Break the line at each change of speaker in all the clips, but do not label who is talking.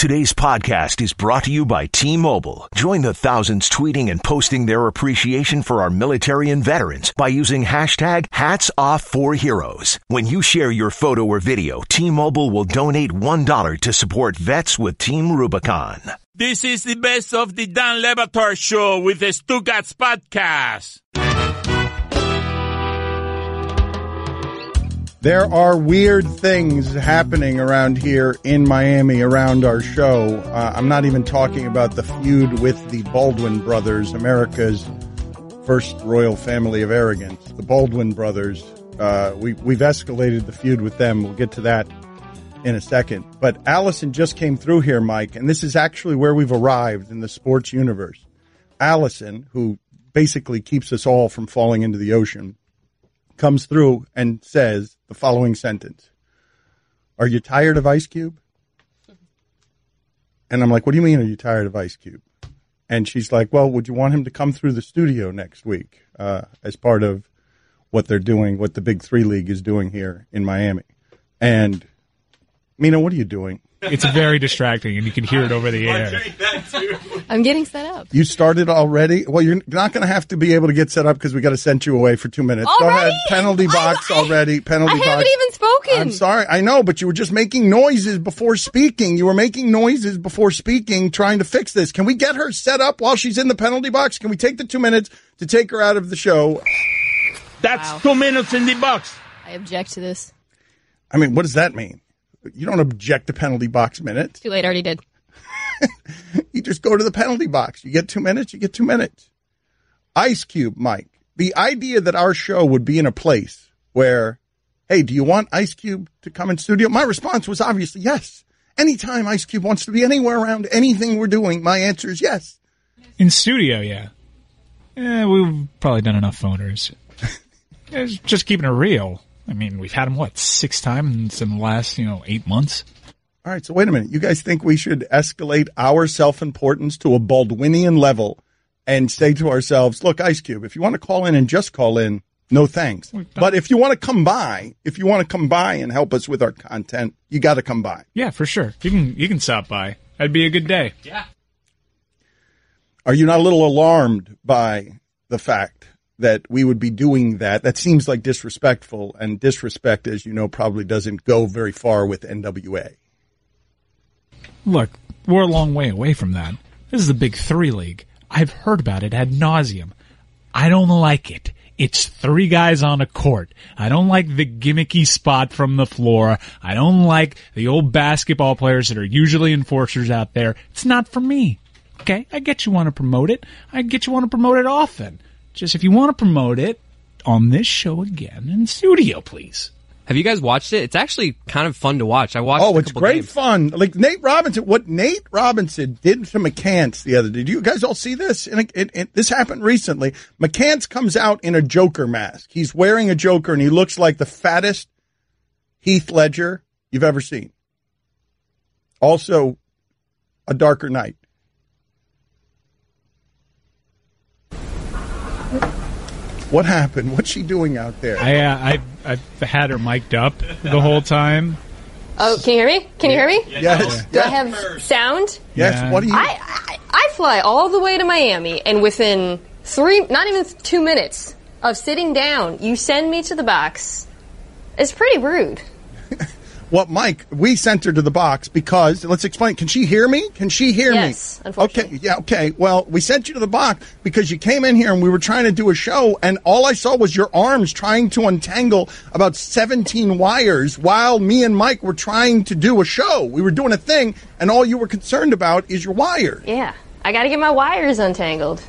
Today's podcast is brought to you by T Mobile. Join the thousands tweeting and posting their appreciation for our military and veterans by using hashtag hats off for heroes. When you share your photo or video, T Mobile will donate $1 to support vets with Team Rubicon.
This is the best of the Dan Le Batard show with the Stugotz podcast.
There are weird things happening around here in Miami around our show. Uh, I'm not even talking about the feud with the Baldwin brothers, America's first royal family of arrogance. The Baldwin brothers. Uh, we, we've escalated the feud with them. We'll get to that in a second. But Allison just came through here, Mike, and this is actually where we've arrived in the sports universe. Allison, who basically keeps us all from falling into the ocean, comes through and says the following sentence Are you tired of Ice Cube? And I'm like, What do you mean, are you tired of Ice Cube? And she's like, Well, would you want him to come through the studio next week uh, as part of what they're doing, what the Big Three League is doing here in Miami? And Mina, what are you doing?
It's very distracting, and you can hear it over the air.
I'm getting set up.
You started already? Well, you're not going to have to be able to get set up because we got to send you away for two minutes. Go
Already?
ahead. Penalty box
I- I-
already. Penalty
I
box.
I haven't even spoken.
I'm sorry. I know, but you were just making noises before speaking. You were making noises before speaking, trying to fix this. Can we get her set up while she's in the penalty box? Can we take the two minutes to take her out of the show?
That's
Wow.
two minutes in the box.
I object to this.
I mean, what does that mean? You don't object to penalty box minutes.
Too late. I already did.
You just go to the penalty box. You get two minutes, you get two minutes. Ice Cube, Mike. The idea that our show would be in a place where, hey, do you want Ice Cube to come in studio? My response was obviously yes. Anytime Ice Cube wants to be anywhere around anything we're doing, my answer is yes.
In studio, yeah. Yeah, we've probably done enough phoners. It's eh, just keeping it real. I mean, we've had him, what, six times in the last, you know, eight months?
All right, so wait a minute. You guys think we should escalate our self importance to a Baldwinian level and say to ourselves, look, Ice Cube, if you want to call in and just call in, no thanks. But if you want to come by, if you want to come by and help us with our content, you got to come by.
Yeah, for sure. You can you can stop by. That'd be a good day. Yeah.
Are you not a little alarmed by the fact that we would be doing that? That seems like disrespectful, and disrespect, as you know, probably doesn't go very far with NWA.
Look, we're a long way away from that. This is the Big Three League. I've heard about it ad nauseum. I don't like it. It's three guys on a court. I don't like the gimmicky spot from the floor. I don't like the old basketball players that are usually enforcers out there. It's not for me. Okay, I get you want to promote it. I get you want to promote it often. Just if you want to promote it on this show again in studio, please.
Have you guys watched it? It's actually kind of fun to watch. I watched.
Oh, it's great
games.
fun. Like Nate Robinson, what Nate Robinson did to McCants the other day. Did you guys all see this? And it, it, it- this happened recently. McCants comes out in a Joker mask. He's wearing a Joker and he looks like the fattest Heath Ledger you've ever seen. Also, a darker night. What happened? What's she doing out there?
I uh, I I've had her mic'd up the whole time.
Oh, can you hear me? Can you hear me?
yes.
Do I have sound?
Yes.
Yeah.
What do you?
I, I I fly all the way to Miami, and within three, not even two minutes of sitting down, you send me to the box. It's pretty rude.
Well, Mike, we sent her to the box because let's explain. Can she hear me? Can she hear
Yes,
me?
unfortunately.
Okay, yeah, okay. Well, we sent you to the box because you came in here and we were trying to do a show, and all I saw was your arms trying to untangle about 17 wires while me and Mike were trying to do a show. We were doing a thing, and all you were concerned about is your wire.
Yeah, I got to get my wires untangled.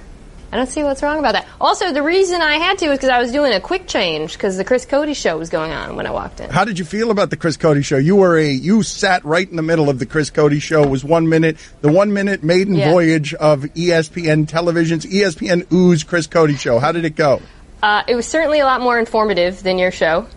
I don't see what's wrong about that. Also, the reason I had to is because I was doing a quick change because the Chris Cody show was going on when I walked in.
How did you feel about the Chris Cody show? You were a you sat right in the middle of the Chris Cody show. It was one minute, the one minute maiden
Yeah.
voyage of ESPN Television's ESPNews Chris Cody show. How did it go?
Uh, it was certainly a lot more informative than your show.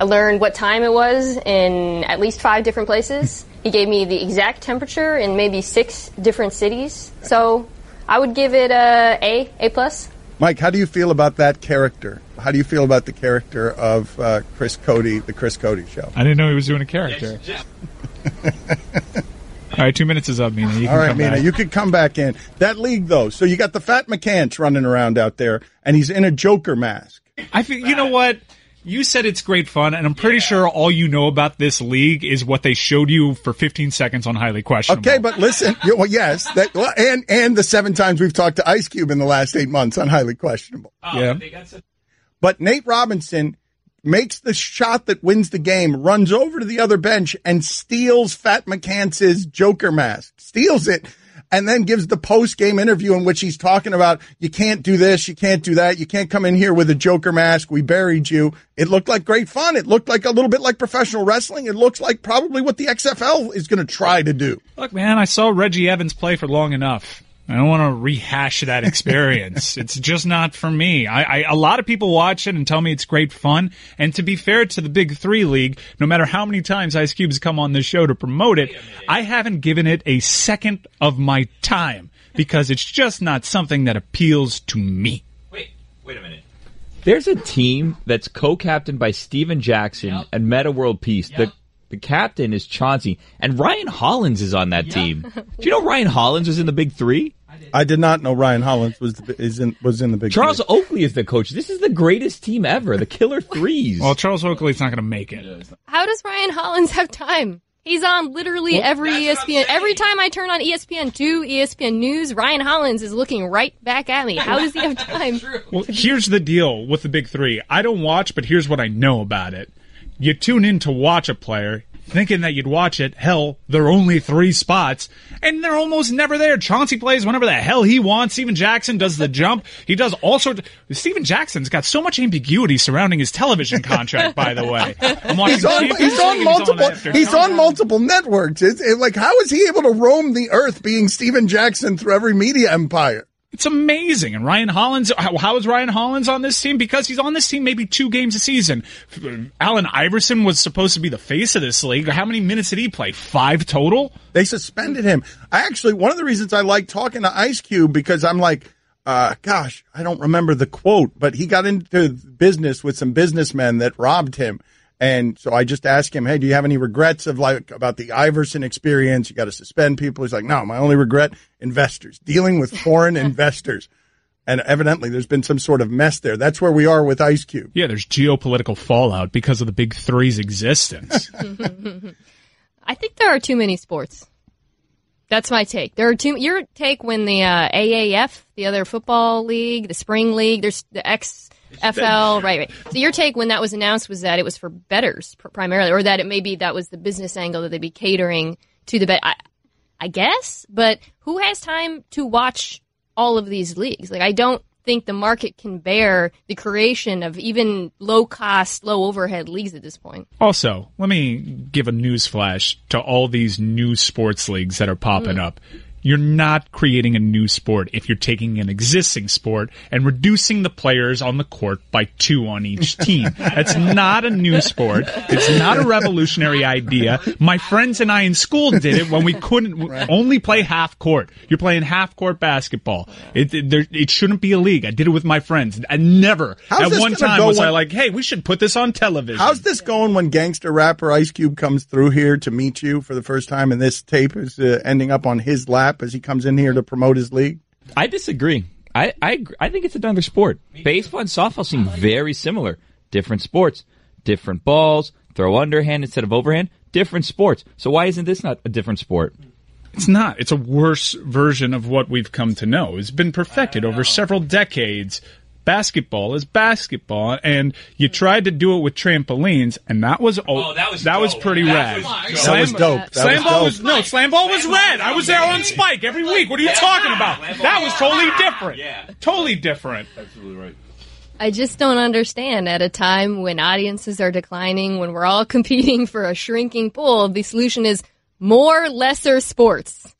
I learned what time it was in at least five different places. he gave me the exact temperature in maybe six different cities. So I would give it a A, A plus.
Mike, how do you feel about that character? How do you feel about the character of uh, Chris Cody, the Chris Cody show?
I didn't know he was doing a character. All right, two minutes is up, Mina. You can
All right,
come
Mina,
back.
you could come back in that league though. So you got the fat McCants running around out there, and he's in a Joker mask.
I think you know what. You said it's great fun, and I'm pretty sure all you know about this league is what they showed you for 15 seconds on Highly Questionable.
Okay, but listen, you- well, yes, that, well, and and the seven times we've talked to Ice Cube in the last eight months on highly questionable.
yeah.
But Nate Robinson makes the shot that wins the game, runs over to the other bench and steals Fat McCants's Joker mask, steals it, and then gives the post game interview in which he's talking about you can't do this, you can't do that, you can't come in here with a Joker mask. We buried you. It looked like great fun. It looked like a little bit like professional wrestling. It looks like probably what the XFL is going to try to do.
Look, man, I saw Reggie Evans play for long enough. I don't want to rehash that experience. it's just not for me. I, I, a lot of people watch it and tell me it's great fun. And to be fair to the Big Three League, no matter how many times Ice Cube's come on this show to promote it, I haven't given it a second of my time because it's just not something that appeals to me.
Wait, wait a minute. There's a team that's co-captained by Stephen Jackson and Meta World Peace. The the captain is Chauncey, and Ryan Hollins is on that team. Do you know Ryan Hollins was in the Big Three?
I did not know Ryan Hollins was the, is in was in the big.
Charles
Three.
Oakley is the coach. This is the greatest team ever, the Killer Threes.
Well, Charles Oakley's not going to make it.
How does Ryan Hollins have time? He's on literally every E ESPN. Every time I turn on E ESPN two, ESPN News, Ryan Hollins is looking right back at me. How does he have time?
Well, here's the deal with the big three. I don't watch, but here's what I know about it. You tune in to watch a player, thinking that you'd watch it. Hell, there are only three spots, and they're almost never there. Chauncey plays whenever the hell he wants. Stephen Jackson does the jump. He does all sorts. Of, Stephen Jackson's got so much ambiguity surrounding his television contract. By the way.
He's on, he's on
he's
multiple.
after
He's on multiple networks. It's it, like how is he able to roam the earth, being Stephen Jackson through every media empire?
It's amazing. And Ryan Hollins, how, is Ryan Hollins on this team? Because he's on this team maybe two games a season. Allen Iverson was supposed to be the face of this league. How many minutes did he play? Five total?
They suspended him. I actually one of the reasons I like talking to Ice Cube because I'm like, uh, gosh, I don't remember the quote, but he got into business with some businessmen that robbed him. And so I just asked him, Hey, do you have any regrets of like about the Iverson experience? You got to suspend people. He's like, no, my only regret investors dealing with foreign investors. And evidently there's been some sort of mess there. That's where we are with Ice Cube.
Yeah, there's geopolitical fallout because of the big three's existence.
I think there are too many sports. That's my take. There are too. Your take when the uh, AAF, the other football league, the spring league, there's the XFL, right, right. So your take when that was announced was that it was for betters primarily, or that it maybe that was the business angle that they'd be catering to the bet. I, I guess, but who has time to watch all of these leagues? Like, I don't think the market can bear the creation of even low cost, low overhead leagues at this point.
also, let me give a news flash to all these new sports leagues that are popping mm. up. You're not creating a new sport if you're taking an existing sport and reducing the players on the court by two on each team. That's not a new sport. It's not a revolutionary idea. My friends and I in school did it when we couldn't w only play half court. You're playing half court basketball. It, it, there, it shouldn't be a league. I did it with my friends. I never
How's
at one time was I like, hey, we should put this on television.
How's this going when gangster rapper Ice Cube comes through here to meet you for the first time and this tape is uh, ending up on his lap as he comes in here to promote his league?
I disagree. I, I I think it's another sport. Baseball and softball seem very similar. Different sports, different balls, throw underhand instead of overhand, different sports. So why isn't this not a different sport?
It's not. It's a worse version of what we've come to know. It's been perfected over several decades. Basketball is basketball, and you tried to do it with trampolines, and that was oh,
that was
that was
dope.
pretty
That
rad.
was
That was dope. That
slam
was
ball
dope.
was no slam ball was red. I was there on Spike every week. What are you talking about? That was totally different. Yeah, Totally different. Absolutely right.
I just don't understand at a time when audiences are declining, when we're all competing for a shrinking pool, the solution is more lesser sports.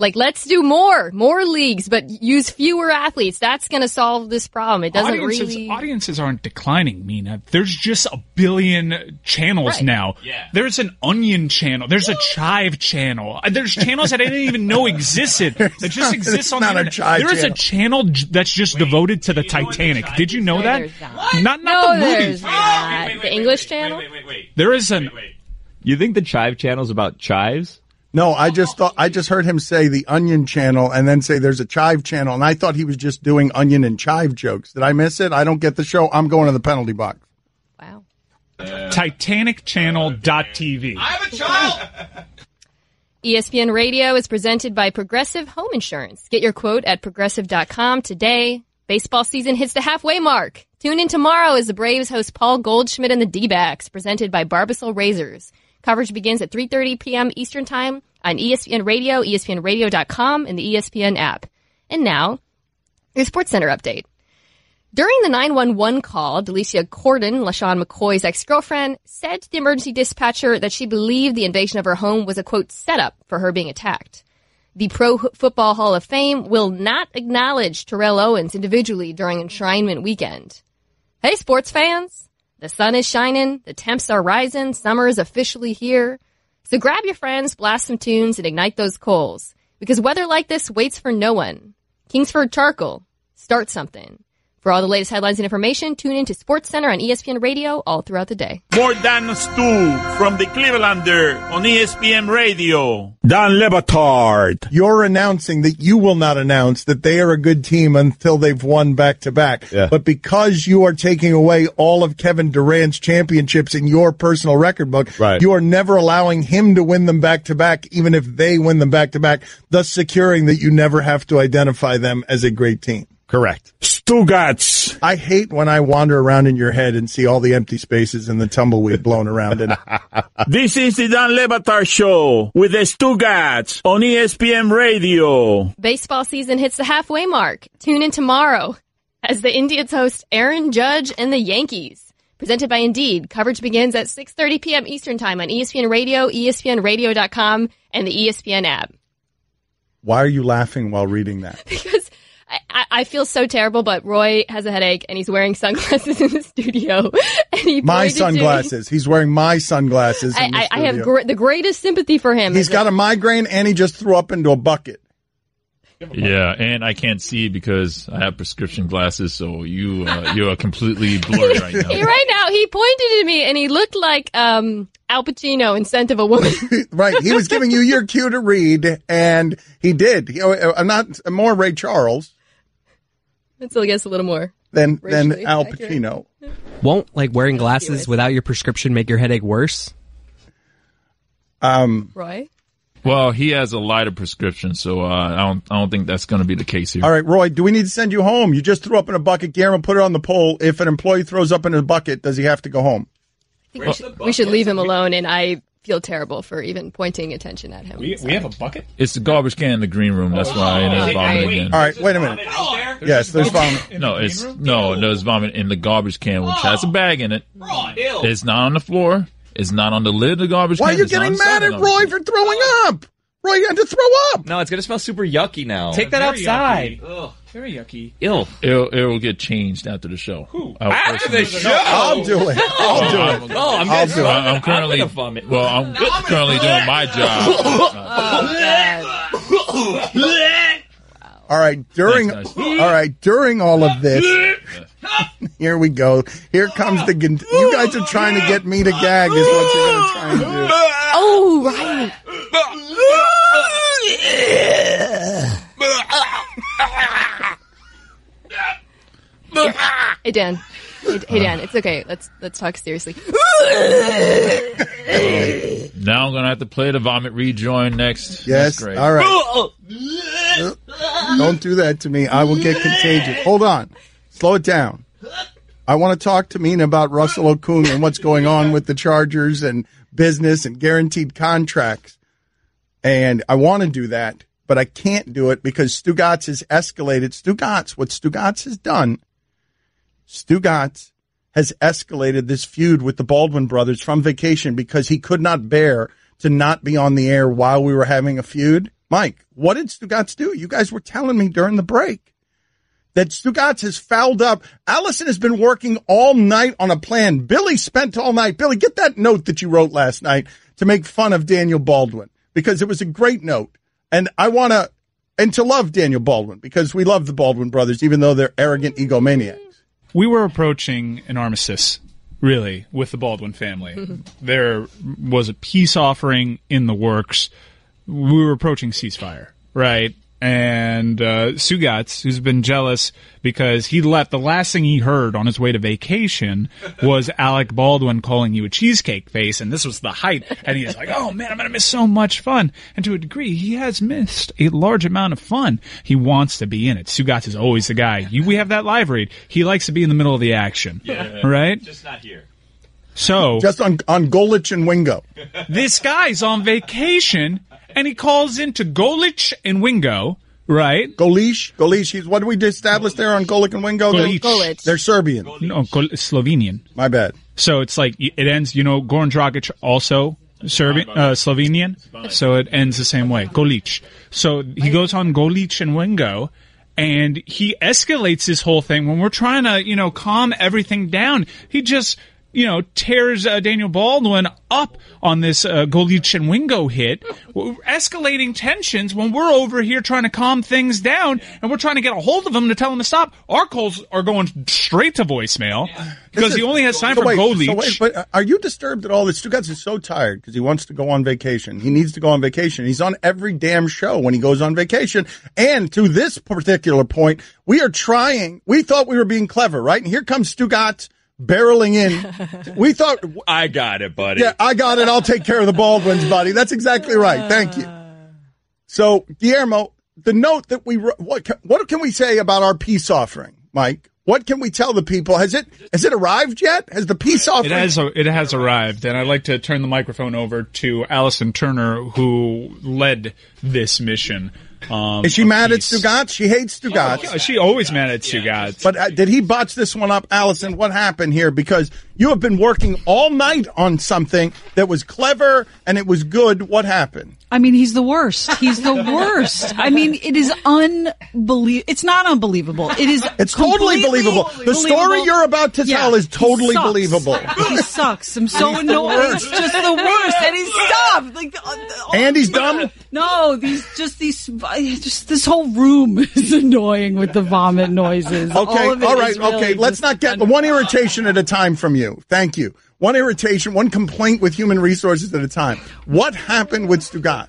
Like, let's do more, more leagues, but use fewer athletes. That's going to solve this problem. It doesn't
Audiences,
really.
audiences aren't declining, Mina. There's just a billion channels
Right.
now.
Yeah.
There's an onion channel. There's a chive channel. Uh, There's channels that I didn't even know existed that just exist on
not
the
a
internet.
chive
There is a channel that's just devoted to the Titanic. Did you know
No,
that?
there's not.
Not not
no,
the
there's
movies.
not. the English channel?
There is an
You think the Chive channel is about chives?
No, I just thought I just heard him say the Onion Channel and then say there's a Chive Channel, and I thought he was just doing Onion and Chive jokes. Did I miss it? I don't get the show. I'm going to the penalty box.
Wow.
TitanicChannel.tv. I have a child.
ESPN Radio is presented by Progressive Home Insurance. Get your quote at progressive.com today. Baseball season hits the halfway mark. Tune in tomorrow as the Braves host Paul Goldschmidt and the D-backs, presented by Barbasol Razors. Coverage begins at 3:30 p.m. Eastern Time on ESPN Radio, ESPNRadio.com, and the ESPN app. And now, your Sports Center update. During the 911 call, Delicia Cordon, LeSean McCoy's ex-girlfriend, said to the emergency dispatcher that she believed the invasion of her home was a quote setup for her being attacked. The Pro Football Hall of Fame will not acknowledge Terrell Owens individually during enshrinement weekend. Hey, sports fans! The sun is shining, the temps are rising, summer is officially here. So grab your friends, blast some tunes, and ignite those coals. Because weather like this waits for no one. Kingsford Charcoal. Start something. For all the latest headlines and information, tune in to Sports Center on ESPN Radio all throughout the day.
More than a stew from the Clevelander on ESPN Radio. Dan Le Batard.
You're announcing that you will not announce that they are a good team until they've won back to back.
Yeah.
But because you are taking away all of Kevin Durant's championships in your personal record book,
Right.
you are never allowing him to win them back to back, even if they win them back to back, thus securing that you never have to identify them as a great team.
Correct.
Stugotz.
I hate when I wander around in your head and see all the empty spaces and the tumbleweed blown around in.
This is the Dan Le Batard Show with the Stugotz on E ESPN Radio.
Baseball season hits the halfway mark. Tune in tomorrow as the Indians host Aaron Judge and the Yankees. Presented by Indeed. Coverage begins at 6.30 p.m. Eastern Time on E ESPN Radio, ESPNRadio.com, and the ESPN app.
Why are you laughing while reading that?
Because I, I, I feel so terrible, but Roy has a headache and he's wearing sunglasses in the studio. And he
My
pointed to me.
sunglasses. He's wearing my sunglasses.
I,
the
I, I have gr- the greatest sympathy for him.
He's got a migraine and he just threw up into a bucket.
Yeah, and I can't see because I have prescription glasses, so you uh, you are completely blurry right now.
He- right now, he pointed at me and he looked like um, Al Pacino in Scent of a Woman.
right. He was giving you your cue to read, and he did. He- I'm not I'm more Ray Charles
That's, I guess, a little more.
than than
Racially
Al
accurate.
Pacino.
Won't like wearing glasses without your prescription make your headache worse?
Um.
Roy?
Well, he has a lighter prescription, so uh, I don't I don't think that's going to be the case here.
All right, Roy. Do we need to send you home? You just threw up in a bucket. Guillermo, put it on the poll. If an employee throws up in a bucket, does he have to go home?
I think we, should, we should leave him alone, and I feel terrible for even pointing attention at him.
We, we have a bucket?
It's the garbage can in the green room. That's why it is vomit again.
All right. Wait a minute. Yes, there's vomit.
No, it's no, no, there's vomit in the garbage can, which has a bag in it. It's not on the floor. It's not on the lid of the garbage
Why are
can.
you
It's not
getting
the
mad
side
at
of the
Roy
garbage
for throwing up? Roy, you had to throw up.
No, it's gonna smell super yucky now.
Take that outside.
Very yucky.
Ill.
can. It'll, it'll get changed after the show. Who?
After the show.
I'll do it. I'll do it.
Oh, I'm,
I'll do it.
vomit.
I'm currently
I'm gonna vomit.
well. I'm currently doing my job.
Uh, oh, all right, during
Thanks,
all
guys.
right, during all of this, here we go. Here comes the. gon- You guys are trying to get me to gag, is what you're going to try and do.
Oh, right. Hey Dan. Hey, hey Dan, it's okay. Let's let's talk seriously.
Now I'm gonna have to play the vomit rejoin next.
Yes.
That's.
All right. Don't do that to me. I will get contagious. Hold on. Slow it down. I want to talk to Mina about Russell Okung and what's going on with the Chargers and business and guaranteed contracts. And I want to do that, but I can't do it because Stugotz has escalated. Stugotz, what Stugotz has done, Stugotz has escalated this feud with the Baldwin brothers from vacation because he could not bear to not be on the air while we were having a feud. Mike, what did Stugotz do? You guys were telling me during the break that Stugotz has fouled up. Allison has been working all night on a plan. Billy spent all night. Billy, get that note that you wrote last night to make fun of Daniel Baldwin because it was a great note. And I want to, and to love Daniel Baldwin because we love the Baldwin brothers, even though they're arrogant egomaniacs.
We were approaching an armistice, really, with the Baldwin family. there was a peace offering in the works. we were approaching ceasefire, right? And uh, Stugotz, who's been jealous because he left, the last thing he heard on his way to vacation was Alec Baldwin calling you a cheesecake face, and this was the height. And he's like, "Oh man, I'm gonna miss so much fun." And to a degree, he has missed a large amount of fun. He wants to be in it. Stugotz is always the guy. You, we have that live read. He likes to be in the middle of the action, right?
Just not here.
So
Just on on Golich and Wingo.
this guy's on vacation and he calls into Golich and Wingo, right?
Golish, Golish. He's what did we establish there on Golic and Wingo?
Golic.
Golic.
They're Serbian.
No, Gol- Slovenian.
My bad.
So it's like it ends. You know, Goran Dragic also Serbian, uh, Slovenian. So it ends the same way. Golic. So he goes on Golic and Wingo. And he escalates this whole thing when we're trying to, you know, calm everything down. He just, you know, tears uh, Daniel Baldwin up on this uh, Golic and Wingo hit, escalating tensions when we're over here trying to calm things down and we're trying to get a hold of him to tell him to stop. Our calls are going straight to voicemail because he only has time
So
for
wait,
Golic.
so wait, but uh, are you disturbed at all that Stugotz is so tired because he wants to go on vacation? He needs to go on vacation. He's on every damn show when he goes on vacation. And to this particular point, we are trying. We thought we were being clever, right? And here comes Stugotz barreling in. we thought,
I got it, buddy.
yeah, I got it. I'll take care of the Baldwins, buddy. That's exactly right. Thank you. So, Guillermo, the note that we what can, what can we say about our peace offering, Mike? What can we tell the people? Has it has it arrived yet? Has the peace offering?
It has it has arrived, and I'd like to turn the microphone over to Allison Turner, who led this mission. Um,
Is she mad at
peace.
Stugotz? She hates Stugotz.
Yeah, She always mad at Stugotz.
But uh, did he botch this one up, Allison? What happened here? Because you have been working all night on something that was clever and it was good. What happened?
I mean, he's the worst. He's the worst. I mean, it is unbelievable. It's not unbelievable. It is.
It's totally
completely
believable. The story you're about to tell is totally
sucks.
believable.
He sucks. I'm so annoyed. He's just the worst. And he's stop. Like, uh, uh,
And he's dumb.
No, these just these just this whole room is annoying with the vomit noises.
Okay,
all,
all right,
really
okay. Let's not get
un-
one irritation at a time from you. Thank you. One irritation, one complaint with human resources at a time. What happened with Stugotz?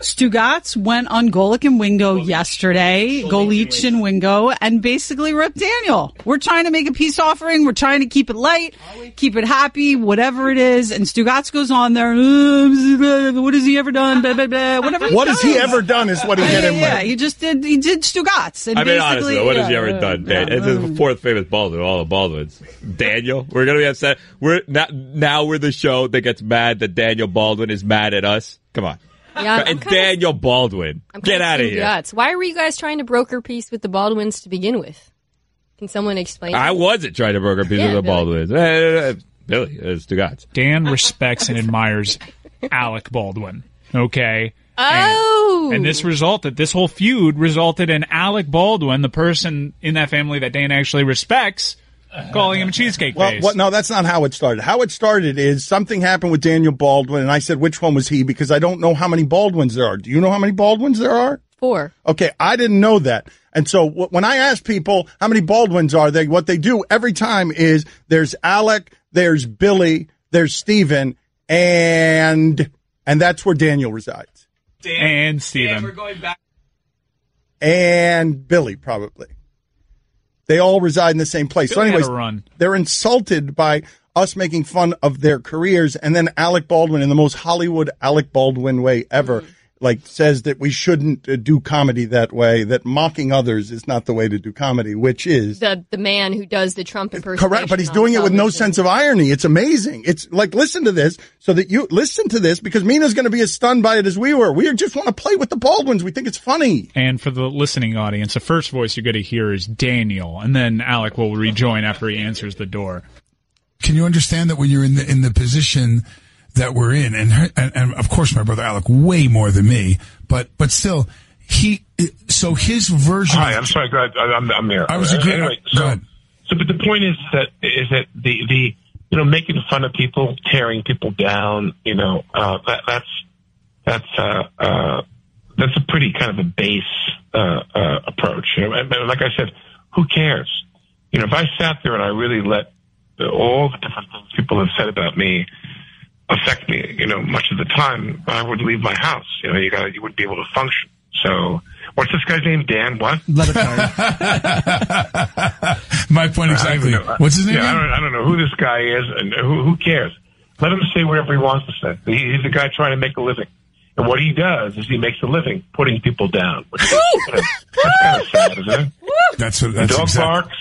Stugotz went on Golic and Wingo yesterday, Golich and Wingo, and basically ripped Daniel. We're trying to make a peace offering. We're trying to keep it light, keep it happy, whatever it is. And Stugotz goes on there. "Uh, What has he ever done? Blah, blah, blah. Whatever.
What has he ever done is what he
Yeah,
hit
yeah,
him
yeah.
with.
He just did. He did Stugotz. And
I mean,
basically,
honestly, though, what has he ever
yeah,
done?
yeah.
Dan? It's the fourth famous Baldwin, all the Baldwins. Daniel, we're gonna be upset. We're not now. We're the show that gets mad that Daniel Baldwin is mad at us. Come on,
Yeah, I'm
and
kinda-
Daniel Baldwin,
I'm
get out of here.
Guts. Why were you guys trying to broker peace with the Baldwins to begin with? Can someone explain?
I wasn't trying to broker peace
Yeah,
with the Baldwins. Billy, it's two gods.
Dan respects and admires Alec Baldwin. Okay.
Oh,
And this oh! resulted, this whole feud resulted in Alec Baldwin, the person in that family that Dan actually respects, calling him cheesecake
Well,
face.
what, no, that's not how it started. How it started is something happened with Daniel Baldwin, and I said, which one was he? Because I don't know how many Baldwins there are. Do you know how many Baldwins there are?
four.
Okay, I didn't know that. And so wh- when I ask people how many Baldwins are they, what they do every time is there's Alec, there's Billy, there's Stephen, and and that's where Daniel resides.
and Steven.
And Billy probably. They all reside in the same place.
Billy
so
had
anyways,
run.
they're insulted by us making fun of their careers and then Alec Baldwin in the most Hollywood Alec Baldwin way ever mm-hmm. Like says that we shouldn't uh, do comedy that way that mocking others is not the way to do comedy which is
The the man who does the Trump impersonation.
correct but he's
on
doing it with no sense of irony. It's amazing. It's like listen to this so that you listen to this because Mina's going to be as stunned by it as we were. We just want to play with the Baldwins. We think it's funny.
And for the listening audience, the first voice you're going to hear is Daniel, and then Alec will rejoin after he answers the door.
can you understand that when you're in the in the position that we're in, and her, and, and of course my brother Alec way more than me, but but still he so his version.
Hi, I'm sorry. Go ahead. I- I'm, I'm there.
I was
Uh,
agree-
Anyway,
go
so,
ahead.
so, but the point is that is that the the you know making fun of people, tearing people down. You know, uh, that that's that's uh, uh, that's a pretty kind of a base uh, uh, approach. You know, and, and like I said, who cares? You know, if I sat there and I really let all the different things people have said about me affect me, you know, much of the time. I would leave my house. You know, you got you wouldn't be able to function. So, what's this guy's name? Dan? What?
My point exactly.
I.
What's his name?
Yeah, I don't, I don't know who this guy is, and who, who cares? Let him say whatever he wants to say. He, he's a guy trying to make a living, and what he does is he makes a living putting people down. Which is, that's kind of sad, isn't it?
That's what.
The
That's
dog
exact-
barks.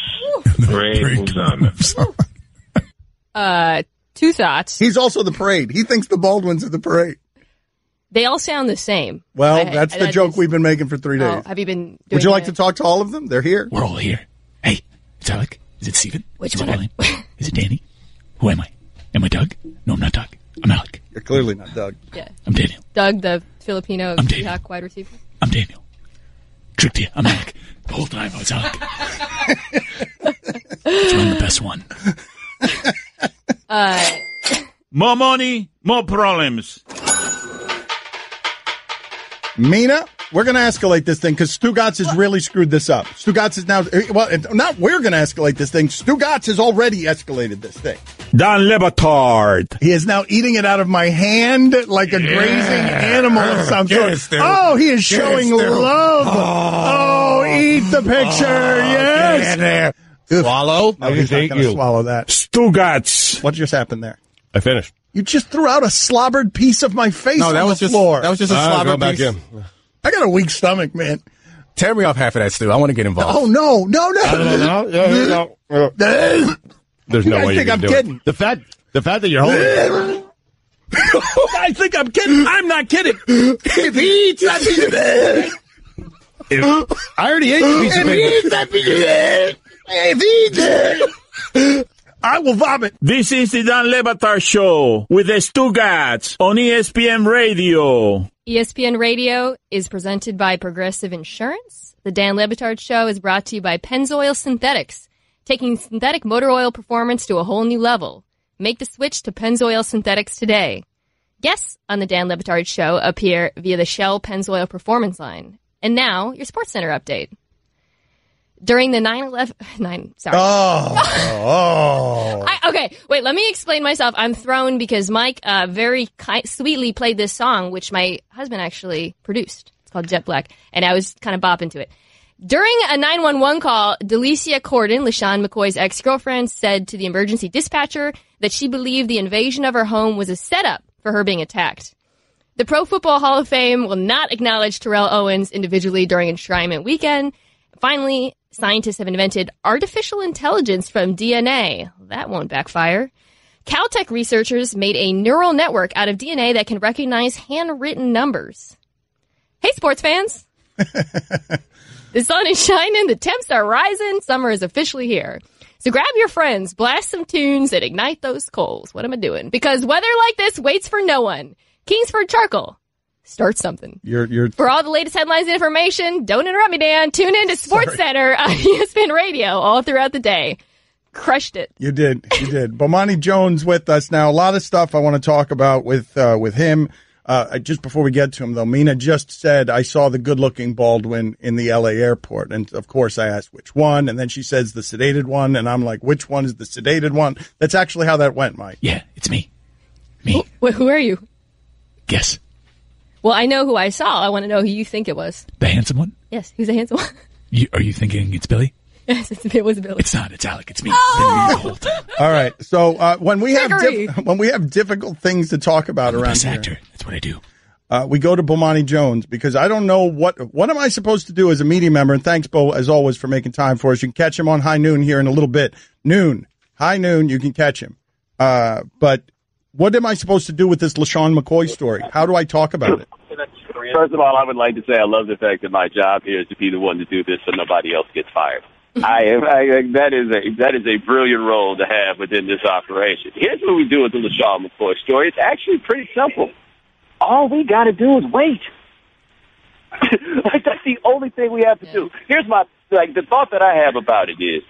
Parade moves on.
Uh, two thoughts.
He's also the parade. He thinks the Baldwins are the parade.
They all sound the same.
Well,
I-
that's
I-
the
that
joke
is-
we've been making for three
oh,
days.
have you been? Doing
Would you like
the-
to talk to all of them? They're here.
We're all here. Hey, it's Alec. Is it Steven?
Which
Is it
one?
William? Is it Danny? Who am I? Am I Doug? No, I'm not Doug. I'm Alec.
You're clearly not Doug.
Yeah.
I'm Daniel.
Doug, the Filipino
I'm Daniel.
Seahawk wide receiver.
I'm Daniel. Tricked you. I'm Alec. The whole time I was Alec. That's why I'm the best one.
Uh,
More money, more problems.
Mina, we're going to escalate this thing because Stugotz has really screwed this up. Stugotz is now, well, not we're going to escalate this thing. Stugotz has already escalated this thing.
Don Le Batard.
He is now eating it out of my hand like a grazing animal of some sort.
it,
Oh, he is
Get
showing
Stu.
love. Oh, eat the picture. yes.
Get. Swallow.
No,
I
he's
just
not
ate
going to
you.
swallow that.
Stugotz.
What just happened there?
I finished.
You just threw out a slobbered piece of my face
No,
on
that
the
was just
floor.
that was just a slobber
go back
piece.
in. I got a weak stomach, man.
Tear me off half of that, Stu. I want to get involved.
Oh no, no, no!
no, no, no, no. There's
You
no
guys
way
think
you
I'm
can do
kidding.
it. The fact, the fact that you're holding.
I think I'm kidding. I'm not kidding.
If he eats that piece of it, if, I already ate the piece of
If he eats that piece of it, if he eats it, I will vomit.
This is the Dan Le Batard Show with the Stugotz on ESPN Radio.
ESPN Radio is presented by Progressive Insurance. The Dan Le Batard Show is brought to you by Pennzoil Synthetics, taking synthetic motor oil performance to a whole new level. Make the switch to Pennzoil Synthetics today. Guests on the Dan Le Batard Show appear via the Shell Pennzoil Performance line. And now, your Sports Center update. During the 9-11, 9, sorry.
Oh, oh.
I, okay, wait. Let me explain myself. I'm thrown because Mike uh, very ki- sweetly played this song, which my husband actually produced. It's called Jet Black, and I was kind of bopping to it. During a 911 call, Delicia Cordon, LeSean McCoy's ex-girlfriend, said to the emergency dispatcher that she believed the invasion of her home was a setup for her being attacked. The Pro Football Hall of Fame will not acknowledge Terrell Owens individually during enshrinement weekend. Finally, scientists have invented artificial intelligence from DNA. That won't backfire. Caltech researchers made a neural network out of DNA that can recognize handwritten numbers. Hey, sports fans! the sun is shining, the temps are rising, summer is officially here. So grab your friends, blast some tunes, and ignite those coals. What am I doing? Because weather like this waits for no one. Kingsford Charcoal. Start something.
You're you're
For all the latest headlines and information, don't interrupt me, Dan. Tune in to Sports Center on ESPN Radio all throughout the day. Crushed it.
You did. You did. Bomani Jones with us now. A lot of stuff I want to talk about with uh, with him. Uh, just before we get to him, though, Mina just said I saw the good-looking Baldwin in the L.A. airport, and of course I asked which one, and then she says the sedated one, and I'm like, which one is the sedated one? That's actually how that went, Mike.
Yeah, it's me.
Wh- who are you?
Guess.
Well, I know who I saw. I want to know who you think it was.
The handsome one?
Yes, who's the handsome one?
You, are you thinking it's Billy?
yes, it's, it was Billy.
It's not. It's Alec. It's me. It's me the whole time.
All right. So uh, when we have dif- when we have difficult things to talk about
I'm the
around
best
here,
actor. That's what I do.
uh, we go to Bomani Jones because I don't know what what am I supposed to do as a media member. And thanks, Bo, as always, for making time for us. You can catch him on High Noon here in a little bit. Noon, High Noon, you can catch him. Uh, but what am I supposed to do with this LeSean McCoy story? How do I talk about it?
First of all, I would like to say I love the fact that my job here is to be the one to do this so nobody else gets fired. I am. I, that is a that is a brilliant role to have within this operation. Here's what we do with the LeSean McCoy story. It's actually pretty simple. All we got to do is wait. like that's the only thing we have to do. Here's my like the thought that I have about it is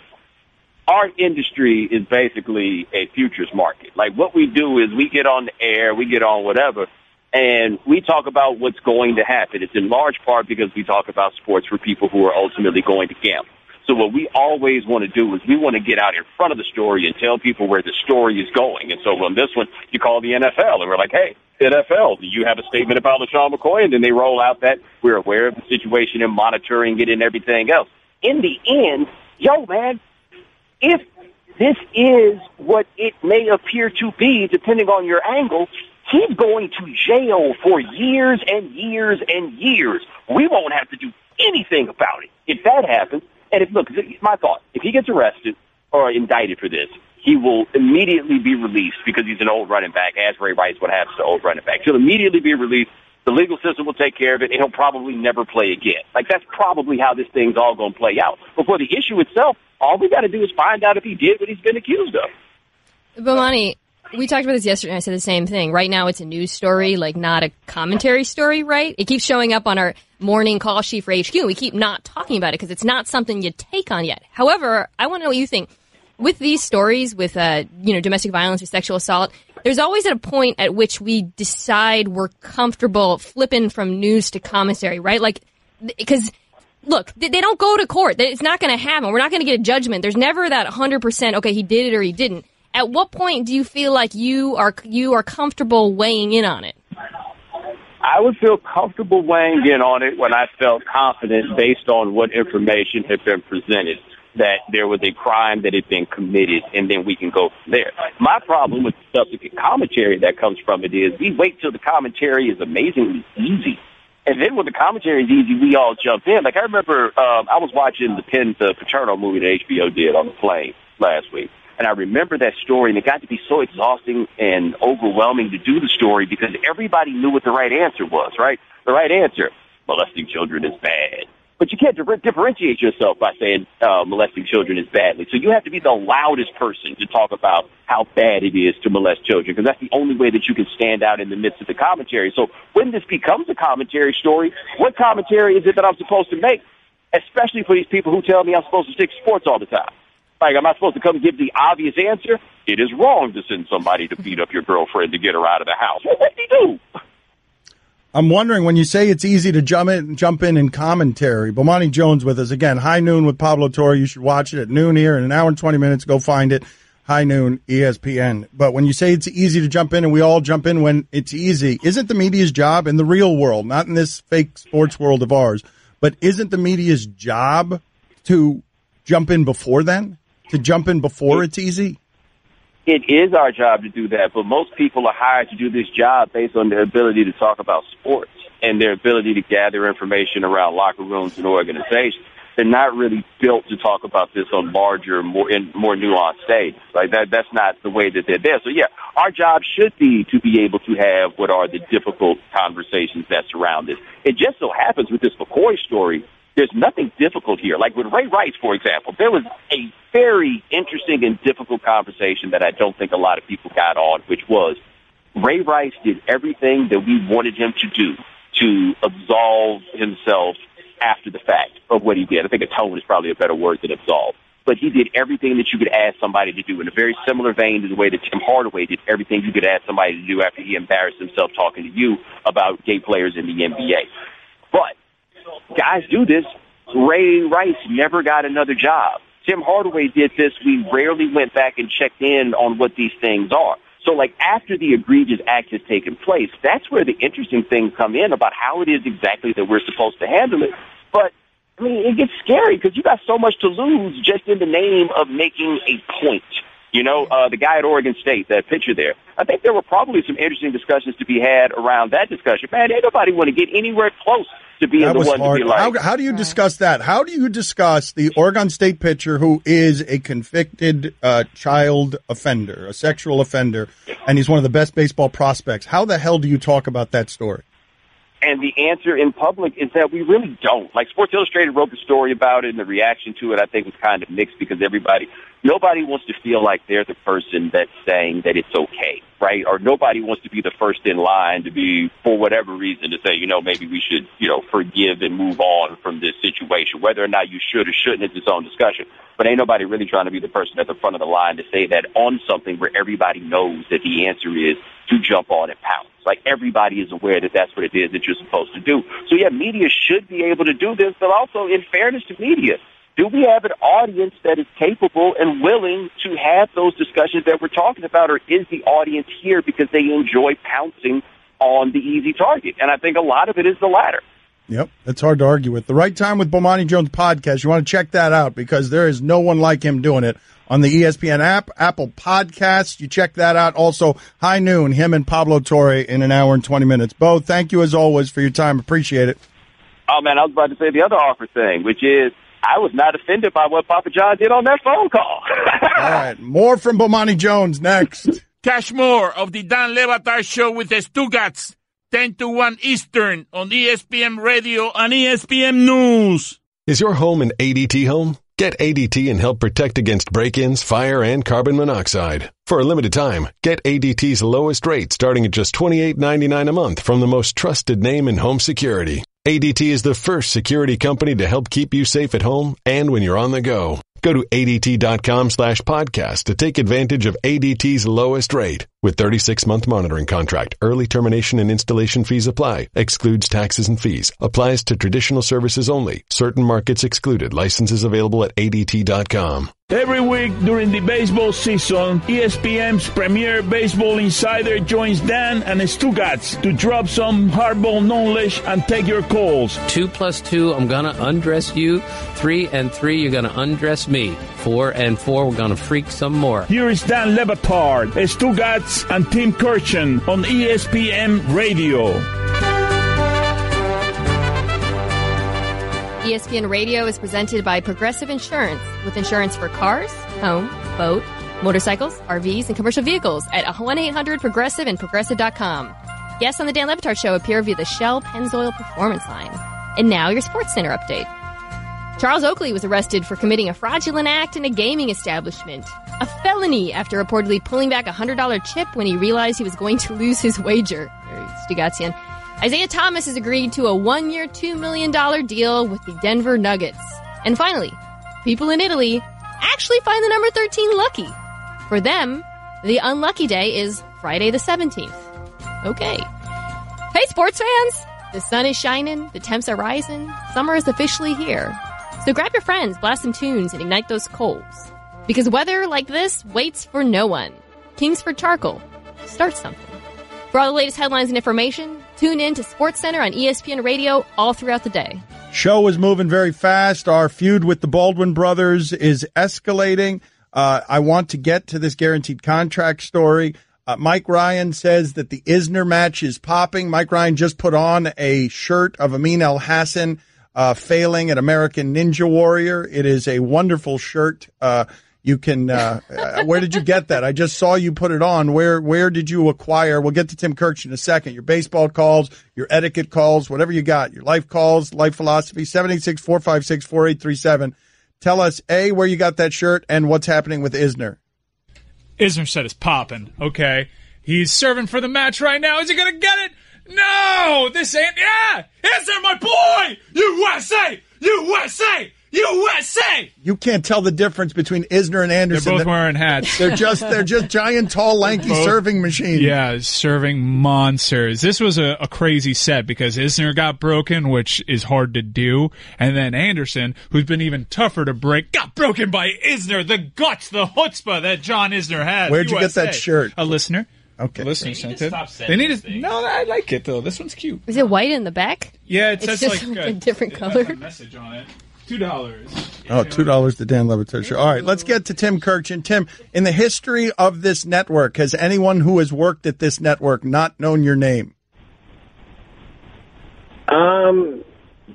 our industry is basically a futures market. Like what we do is we get on the air, we get on whatever, and we talk about what's going to happen. It's in large part because we talk about sports for people who are ultimately going to gamble. So what we always want to do is we want to get out in front of the story and tell people where the story is going. And so on this one, you call the NFL and we're like, hey, NFL, do you have a statement about LeSean McCoy? And then they roll out that we're aware of the situation and monitoring it and everything else. In the end, yo, man, if this is what it may appear to be, depending on your angle, he's going to jail for years and years and years. We won't have to do anything about it if that happens. And if look, my thought: if he gets arrested or indicted for this, he will immediately be released because he's an old running back. As Ray Rice, what happens to old running backs? He'll immediately be released. The legal system will take care of it, and he'll probably never play again. Like that's probably how this thing's all going to play out. But for the issue itself, all we got to do is find out if he did what he's been accused of.
Bomani, we talked about this yesterday. I said the same thing. Right now, it's a news story, like not a commentary story. Right? It keeps showing up on our morning call sheet for HQ. We keep not talking about it because it's not something you take on yet. However, I want to know what you think with these stories, with uh, you know domestic violence or sexual assault. There's always at a point at which we decide we're comfortable flipping from news to commentary, right? Like because look, they don't go to court. It's not going to happen. We're not going to get a judgment. There's never that 100%, okay, he did it or he didn't. At what point do you feel like you are you are comfortable weighing in on it?
I would feel comfortable weighing in on it when I felt confident based on what information had been presented that there was a crime that had been committed, and then we can go from there. My problem with the subsequent commentary that comes from it is we wait till the commentary is amazingly easy. And then when the commentary is easy, we all jump in. Like I remember, um, I was watching the Penn, the Paterno movie that HBO did on the plane last week. And I remember that story, and it got to be so exhausting and overwhelming to do the story because everybody knew what the right answer was, right? The right answer, molesting children is bad. But you can't di- differentiate yourself by saying uh, molesting children is badly. So you have to be the loudest person to talk about how bad it is to molest children, because that's the only way that you can stand out in the midst of the commentary. So when this becomes a commentary story, what commentary is it that I'm supposed to make? Especially for these people who tell me I'm supposed to stick sports all the time. Like, am I supposed to come give the obvious answer? It is wrong to send somebody to beat up your girlfriend to get her out of the house. Well, what did he do?
I'm wondering when you say it's easy to jump in, jump in in commentary. Bomani Jones with us again. High noon with Pablo Torre. You should watch it at noon here in an hour and 20 minutes. Go find it. High noon ESPN. But when you say it's easy to jump in and we all jump in when it's easy, isn't the media's job in the real world, not in this fake sports world of ours, but isn't the media's job to jump in before then? To jump in before it's easy?
It is our job to do that, but most people are hired to do this job based on their ability to talk about sports and their ability to gather information around locker rooms and organizations. They're not really built to talk about this on larger, more in more nuanced stages. Like that, that's not the way that they're there. So yeah, our job should be to be able to have what are the difficult conversations that surround this. It just so happens with this McCoy story there's nothing difficult here. Like with Ray Rice, for example, there was a very interesting and difficult conversation that I don't think a lot of people got on, which was Ray Rice did everything that we wanted him to do to absolve himself after the fact of what he did. I think atone is probably a better word than absolve. But he did everything that you could ask somebody to do in a very similar vein to the way that Tim Hardaway did everything you could ask somebody to do after he embarrassed himself talking to you about gay players in the NBA. But guys do this. Ray Rice never got another job. Tim Hardaway did this. We rarely went back and checked in on what these things are. So like after the egregious act has taken place, that's where the interesting things come in about how it is exactly that we're supposed to handle it. But I mean, it gets scary because you got so much to lose just in the name of making a point. You know, uh, the guy at Oregon State, that pitcher there. I think there were probably some interesting discussions to be had around that discussion. Man, ain't nobody want to get anywhere close to being
That
the one
hard.
to be like.
How, how do you discuss that? How do you discuss the Oregon State pitcher who is a convicted uh, child offender, a sexual offender, and he's one of the best baseball prospects? How the hell do you talk about that story?
And the answer in public is that we really don't. Like Sports Illustrated wrote the story about it, and the reaction to it, I think, was kind of mixed because everybody, nobody wants to feel like they're the person that's saying that it's okay, right? Or nobody wants to be the first in line to be, for whatever reason, to say, you know, maybe we should, you know, forgive and move on from this situation. Whether or not you should or shouldn't is its own discussion. But ain't nobody really trying to be the person at the front of the line to say that on something where everybody knows that the answer is to jump on and pounce. Like everybody is aware that that's what it is that you're supposed to do. So yeah, media should be able to do this, but also in fairness to media, do we have an audience that is capable and willing to have those discussions that we're talking about, or is the audience here because they enjoy pouncing on the easy target? And I think a lot of it is the latter.
Yep, it's hard to argue with. The Right Time with Bomani Jones podcast. You want to check that out because there is no one like him doing it on the ESPN app, Apple Podcasts. You check that out. Also, High Noon, him and Pablo Torre in an hour and 20 minutes. Bo, thank you as always for your time. Appreciate it.
Oh man, I was about to say the other offer thing, which is I was not offended by what Papa John did on that phone call.
All right, more from Bomani Jones next.
Catch more of the Dan Le Batard Show with the Stugatz, 10 to 1 Eastern on ESPN Radio and ESPN News.
Is your home an ADT home? Get ADT and help protect against break-ins, fire, and carbon monoxide. For a limited time, get ADT's lowest rate starting at just $28.99 a month from the most trusted name in home security. ADT is the first security company to help keep you safe at home and when you're on the go. Go to ADT.com slash podcast to take advantage of ADT's lowest rate. With 36-month monitoring contract, early termination and installation fees apply. Excludes taxes and fees. Applies to traditional services only. Certain markets excluded. Licenses available at ADT.com.
Every week during the baseball season, ESPN's premier baseball insider joins Dan and Stugatz to drop some hardball knowledge and take your calls.
Two plus two, I'm gonna undress you. Three and three, you're gonna undress me. Four and four, we're gonna freak some more.
Here is Dan Le Batard, And Tim Kurkjian on ESPN Radio.
ESPN Radio is presented by Progressive Insurance, with insurance for cars, home, boat, motorcycles, RVs, and commercial vehicles at 1-800-Progressive and Progressive.com. Guests on the Dan Le Batard Show appear via the Shell Pennzoil Performance Line. And now your Sports Center update. Charles Oakley was arrested for committing a fraudulent act in a gaming establishment. A felony after reportedly pulling back a $100 chip when he realized he was going to lose his wager. Stugatsian. Isaiah Thomas has agreed to a one year, $2 million deal with the Denver Nuggets. And finally, people in Italy actually find the number 13 lucky. For them, the unlucky day is Friday the 17th. Okay. Hey, sports fans! The sun is shining, the temps are rising, summer is officially here. So grab your friends, blast some tunes, and ignite those coals. Because weather like this waits for no one. Kingsford Charcoal. Start something. For all the latest headlines and information, tune in to SportsCenter on ESPN Radio all throughout the day.
Show is moving very fast. Our feud with the Baldwin brothers is escalating. Uh, I want to get to this guaranteed contract story. Uh, Mike Ryan says that the Isner match is popping. Mike Ryan just put on a shirt of Amin Elhassan uh, failing at American Ninja Warrior. It is a wonderful shirt. Uh, you can. Uh, uh, where did you get that? I just saw you put it on. Where Where did you acquire? We'll get to Tim Kurkjian in a second. Your baseball calls, your etiquette calls, whatever you got. Your life calls, life philosophy. 786-456-4837. Tell us a where you got that shirt and what's happening with Isner.
Isner said it's popping. Okay. He's serving for the match right now. Is he going to get it? No! This ain't. Yeah! Isner, my boy! USA! USA! USA!
You can't tell the difference between Isner and Anderson.
They're both wearing hats.
They're just they're just giant, tall, lanky
Both-
serving machines.
Yeah, serving monsters. This was a, a crazy set because Isner got broken, which is hard to do, and then Anderson, who's been even tougher to break, got broken by Isner. The guts, the chutzpah that John Isner has.
Where'd you get that shirt?
A listener.
Okay.
A listener sent it. They need to. No, I like it though. This one's cute.
Is it white in the back?
Yeah, it
It's just
like
like a different
it has
color.
a message on it. Two dollars.
Oh, two dollars to Dan Le Batard show. All right, let's get to Tim Kurkjian. Tim, in the history of this network, has anyone who has worked at this network not known your name?
Um,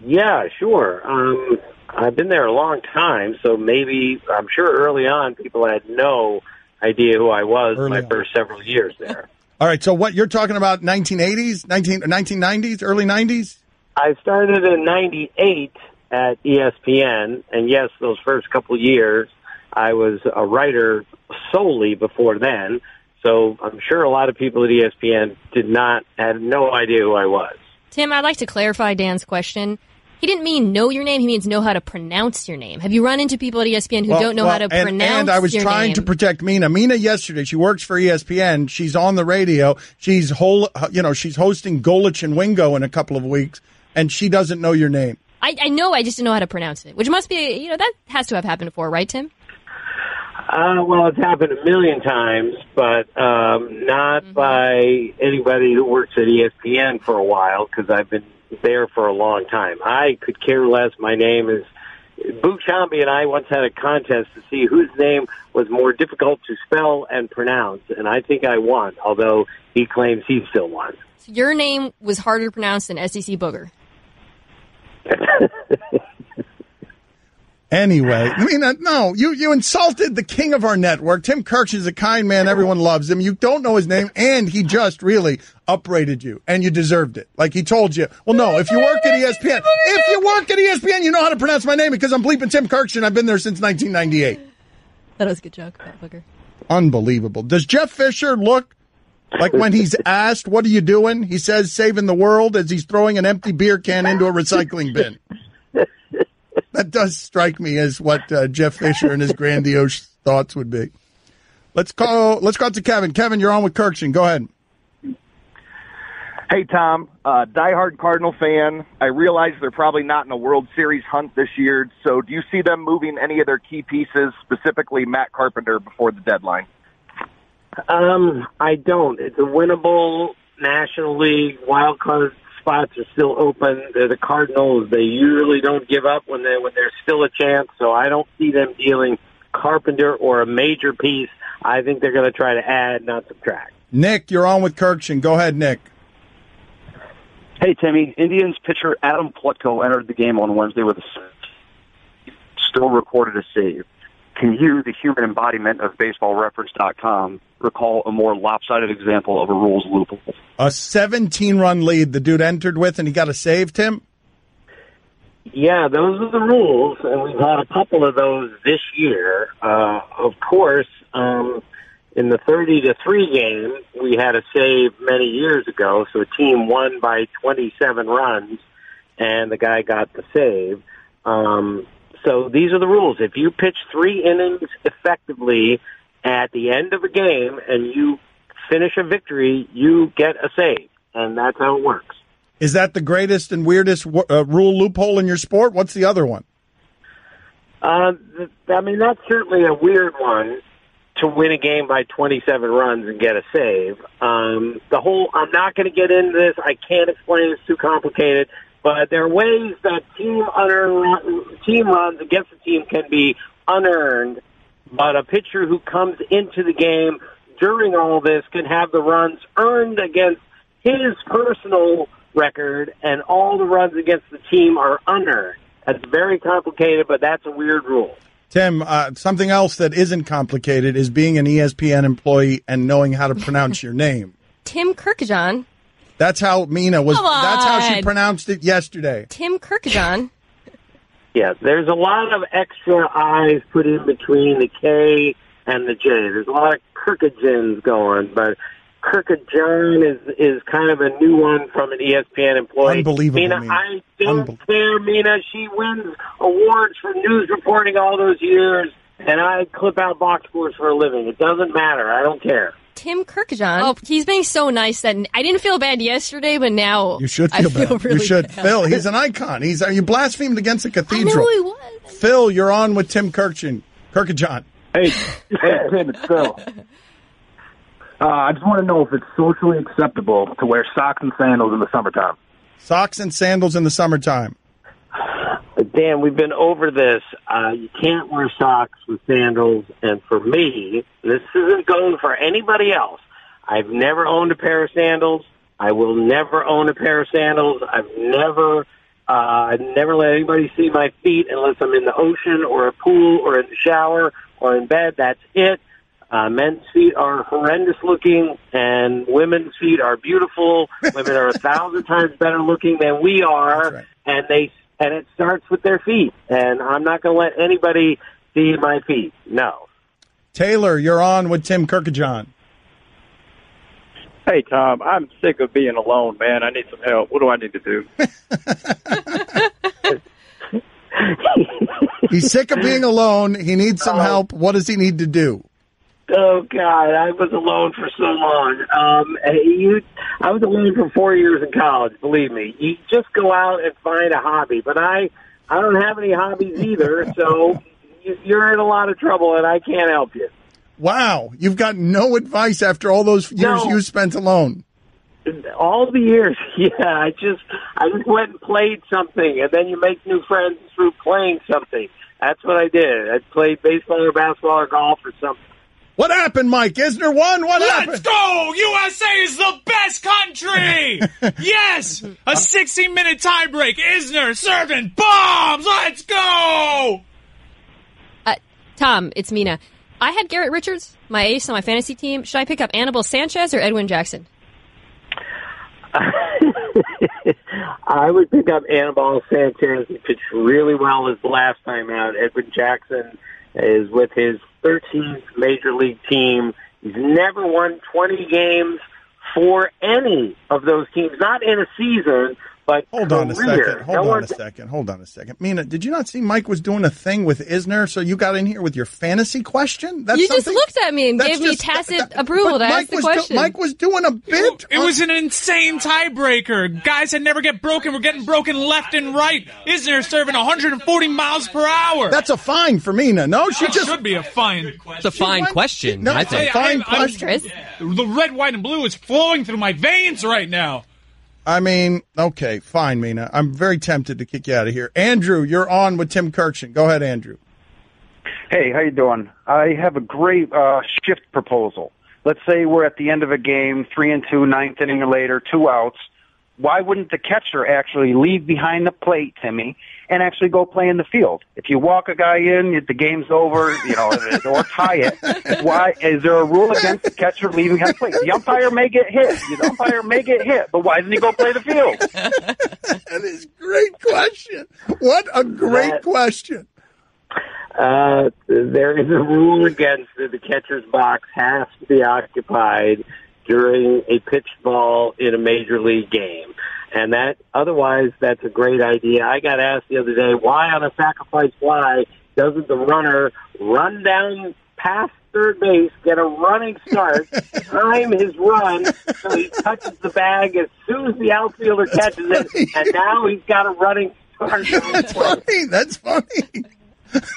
yeah, sure. Um, I've been there a long time, so maybe I'm sure early on people had no idea who I was
Early
my
on.
first several years there.
All right, so what you're talking about 1980s, 19, 1990s, early 90s?
I started in '98 at ESPN, and yes, those first couple years I was a writer solely before then. So I'm sure a lot of people at ESPN did not had no idea who I was.
Tim, I'd like to clarify Dan's question. He didn't mean know your name. He means know how to pronounce your name. Have you run into people at ESPN who
Well-
don't know
well,
how to
and,
pronounce
And I was trying
name?
to protect Mina. Mina yesterday, she works for ESPN. She's on the radio. She's whole, you know, she's hosting Golic and Wingo in a couple of weeks, and she doesn't know your name.
I, I know, I just didn't know how to pronounce it, which must be, you know, that has to have happened before, right, Tim?
Uh, well, it's happened a million times, but um, not by anybody who works at ESPN for a while because I've been there for a long time. I could care less. My name is Boo Chambi, and I once had a contest to see whose name was more difficult to spell and pronounce, and I think I won. Although he claims he still won.
So your name was harder to pronounce than SEC Booger.
Anyway, I mean, uh, no, you, you insulted the king of our network. Tim Kurkjian is a kind man. Everyone loves him. You don't know his name, and he just really uprated you, and you deserved it. Like he told you, well, no, if you work at ESPN, if you work at ESPN, you know how to pronounce my name because I'm bleeping Tim Kurkjian, and I've been there since 1998.
That was a good joke, Pat Booger.
Unbelievable. Does Jeff Fisher look like when he's asked, what are you doing? He says, saving the world as he's throwing an empty beer can into a recycling bin. That does strike me as what uh, Jeff Fisher and his grandiose thoughts would be. Let's call. Let's go out to Kevin. Kevin, you're on with Kurkjian. Go ahead.
Hey, Tom, uh, diehard Cardinal fan. I realize they're probably not in a World Series hunt this year, so do you see them moving any of their key pieces, specifically Matt Carpenter, before the deadline?
Um, I don't. It's a winnable National League wild card spots are still open. They're the Cardinals. They usually don't give up when they when there's still a chance. So I don't see them dealing Carpenter or a major piece. I think they're going to try to add, not subtract.
Nick, you're on with Kurkjian. Go ahead, Nick.
Hey, Timmy. Indians pitcher Adam Plutko entered the game on Wednesday with a s- still recorded a save. Can you, the human embodiment of BaseballReference.com, recall a more lopsided example of a rules loophole?
A 17 run lead the dude entered with, and he got a save, Tim?
Yeah, those are the rules, and we've had a couple of those this year. Uh, of course, um, in the 30 to 3 game, we had a save many years ago, so a team won by 27 runs, and the guy got the save. Um, so these are the rules. If you pitch three innings effectively at the end of a game and you finish a victory, you get a save, and that's how it works.
Is that the greatest and weirdest uh, rule loophole in your sport? What's the other one?
Uh, I mean, that's certainly a weird one to win a game by 27 runs and get a save. Um, the whole, I'm not going to get into this. I can't explain. It's too complicated. But there are ways that team unearned, team runs against the team can be unearned. But a pitcher who comes into the game during all this can have the runs earned against his personal record, and all the runs against the team are unearned. That's very complicated, but that's a weird rule.
Tim, uh, something else that isn't complicated is being an E ESPN employee and knowing how to pronounce your name.
Tim Kirkjohn.
That's how Mina was. That's how she pronounced it yesterday.
Tim Kirkjohn.
Yeah, there's a lot of extra I's put in between the K and the J. There's a lot of Kirkagens going, but Kirkajon is is kind of a new one from an ESPN employee.
Unbelievable,
Mina,
Mina.
I don't care, Mina. She wins awards for news reporting all those years, and I clip out box scores for a living. It doesn't matter. I don't care.
Tim Kirkjohn. Oh, he's being so nice that I didn't feel bad yesterday, but now
You should
I
feel
feel
bad.
really
you should.
bad.
Phil, he's an icon. He's uh, you blasphemed against the cathedral.
he was.
Phil, you're on with Tim Kurkjian. Kirkajon.
Hey, hey, Tim, it's Phil. Uh, I just want to know if it's socially acceptable to wear socks and sandals in the summertime.
Socks and sandals in the summertime.
Dan, we've been over this. Uh, you can't wear socks with sandals, and for me, this isn't going for anybody else. I've never owned a pair of sandals. I will never own a pair of sandals. I've never, uh, I've never let anybody see my feet unless I'm in the ocean or a pool or in the shower or in bed. That's it. Uh, men's feet are horrendous looking, and women's feet are beautiful. Women are a thousand times better looking than we are, and they and it starts with their feet. And I'm not going to let anybody see my feet. No.
Taylor, you're on with Tim Kirkajon.
Hey, Tom, I'm sick of being alone, man. I need some help. What do I need to do?
He's sick of being alone. He needs some oh. help. What does he need to do?
Oh God, I was alone for so long. Um, you, I was alone for four years in college. Believe me, you just go out and find a hobby. But I, I don't have any hobbies either, so you- you're in a lot of trouble, and I can't help you.
Wow, you've got no advice after all those years
No.
you spent alone.
All the years, yeah. I just, I just went and played something, and then you make new friends through playing something. That's what I did. I played baseball or basketball or golf or something.
What happened, Mike? Isner won. What
Let's
happened?
go! USA is the best country! yes! A 60 minute tiebreak. Isner serving bombs! Let's go!
Uh, Tom, it's Mina. I had Garrett Richards, my ace on my fantasy team. Should I pick up Anibal Sanchez or Edwin Jackson?
I would pick up Anibal Sanchez. He pitched really well his last time out. Edwin Jackson is with his 13th major league team. He's never won 20 games for any of those teams, not in a season, but
Hold on a second. Hold on a second. Hold on a second. Mina, did you not see Mike was doing a thing with Isner? So you got in here with your fantasy question?
you just
something-
looked at me and
that's
gave me
just-
tacit approval
but
to
Mike
ask the
was do-
question.
Mike was doing a bit.
It was an insane tiebreaker. Guys that never get broken were getting broken left and right. Isner serving 140 miles per hour.
That's a fine for Mina. No, she
That
just
should be a fine.
It's a fine question.
No,
I
it's a
think.
fine
I'm-
question.
The red, white, and blue is flowing through my veins right now.
I mean, okay, fine, Mina. I'm very tempted to kick you out of here. Andrew, you're on with Tim Kurkjian. Go ahead, Andrew.
Hey, how you doing? I have a great uh, shift proposal. Let's say we're at the end of a game, three and two, ninth inning or later, two outs. Why wouldn't the catcher actually leave behind the plate, Timmy, and actually go play in the field? If you walk a guy in, the game's over, you know, or tie it. Why is there a rule against the catcher leaving behind the plate? The umpire may get hit. The umpire may get hit, but why doesn't he go play the field?
that is a great question. What a great
That-
question.
Uh, there is a rule against it. The catcher's box has to be occupied during a pitched ball in a major league game. And that, otherwise, that's a great idea. I got asked the other day, why on a sacrifice fly doesn't the runner run down past third base, get a running start, time his run so he touches the bag as soon as the outfielder catches it, and now he's got a running start.
That's funny. That's funny.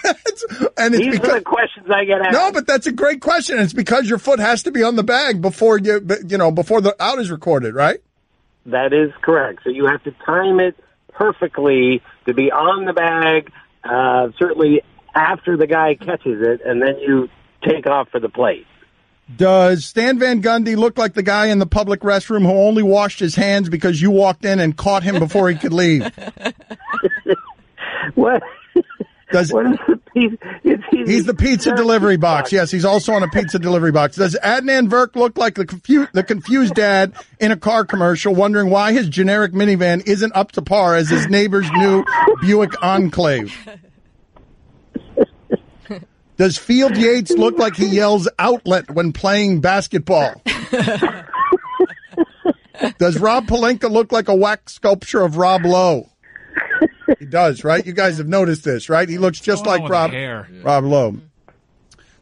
That's, and it's
These
because,
are the questions I get asked.
No, but that's a great question. It's because your foot has to be on the bag before you, you know, before the out is recorded, right?
That is correct. So you have to time it perfectly to be on the bag, uh, certainly after the guy catches it, and then you take off for the plate.
Does Stan Van Gundy look like the guy in the public restroom who only washed his hands because you walked in and caught him before he could leave?
what?
Does
what is the pizza?
He's the pizza delivery box. Yes, he's also on a pizza delivery box. Does Adnan Virk look like the confused, the confused dad in a car commercial, wondering why his generic minivan isn't up to par as his neighbor's new Buick Enclave? Does Field Yates look like he yells outlet when playing basketball? Does Rob Pelinka look like a wax sculpture of Rob Lowe? He does, right? You guys have noticed this, right? He looks just
Oh,
like Rob
hair.
Rob Lowe.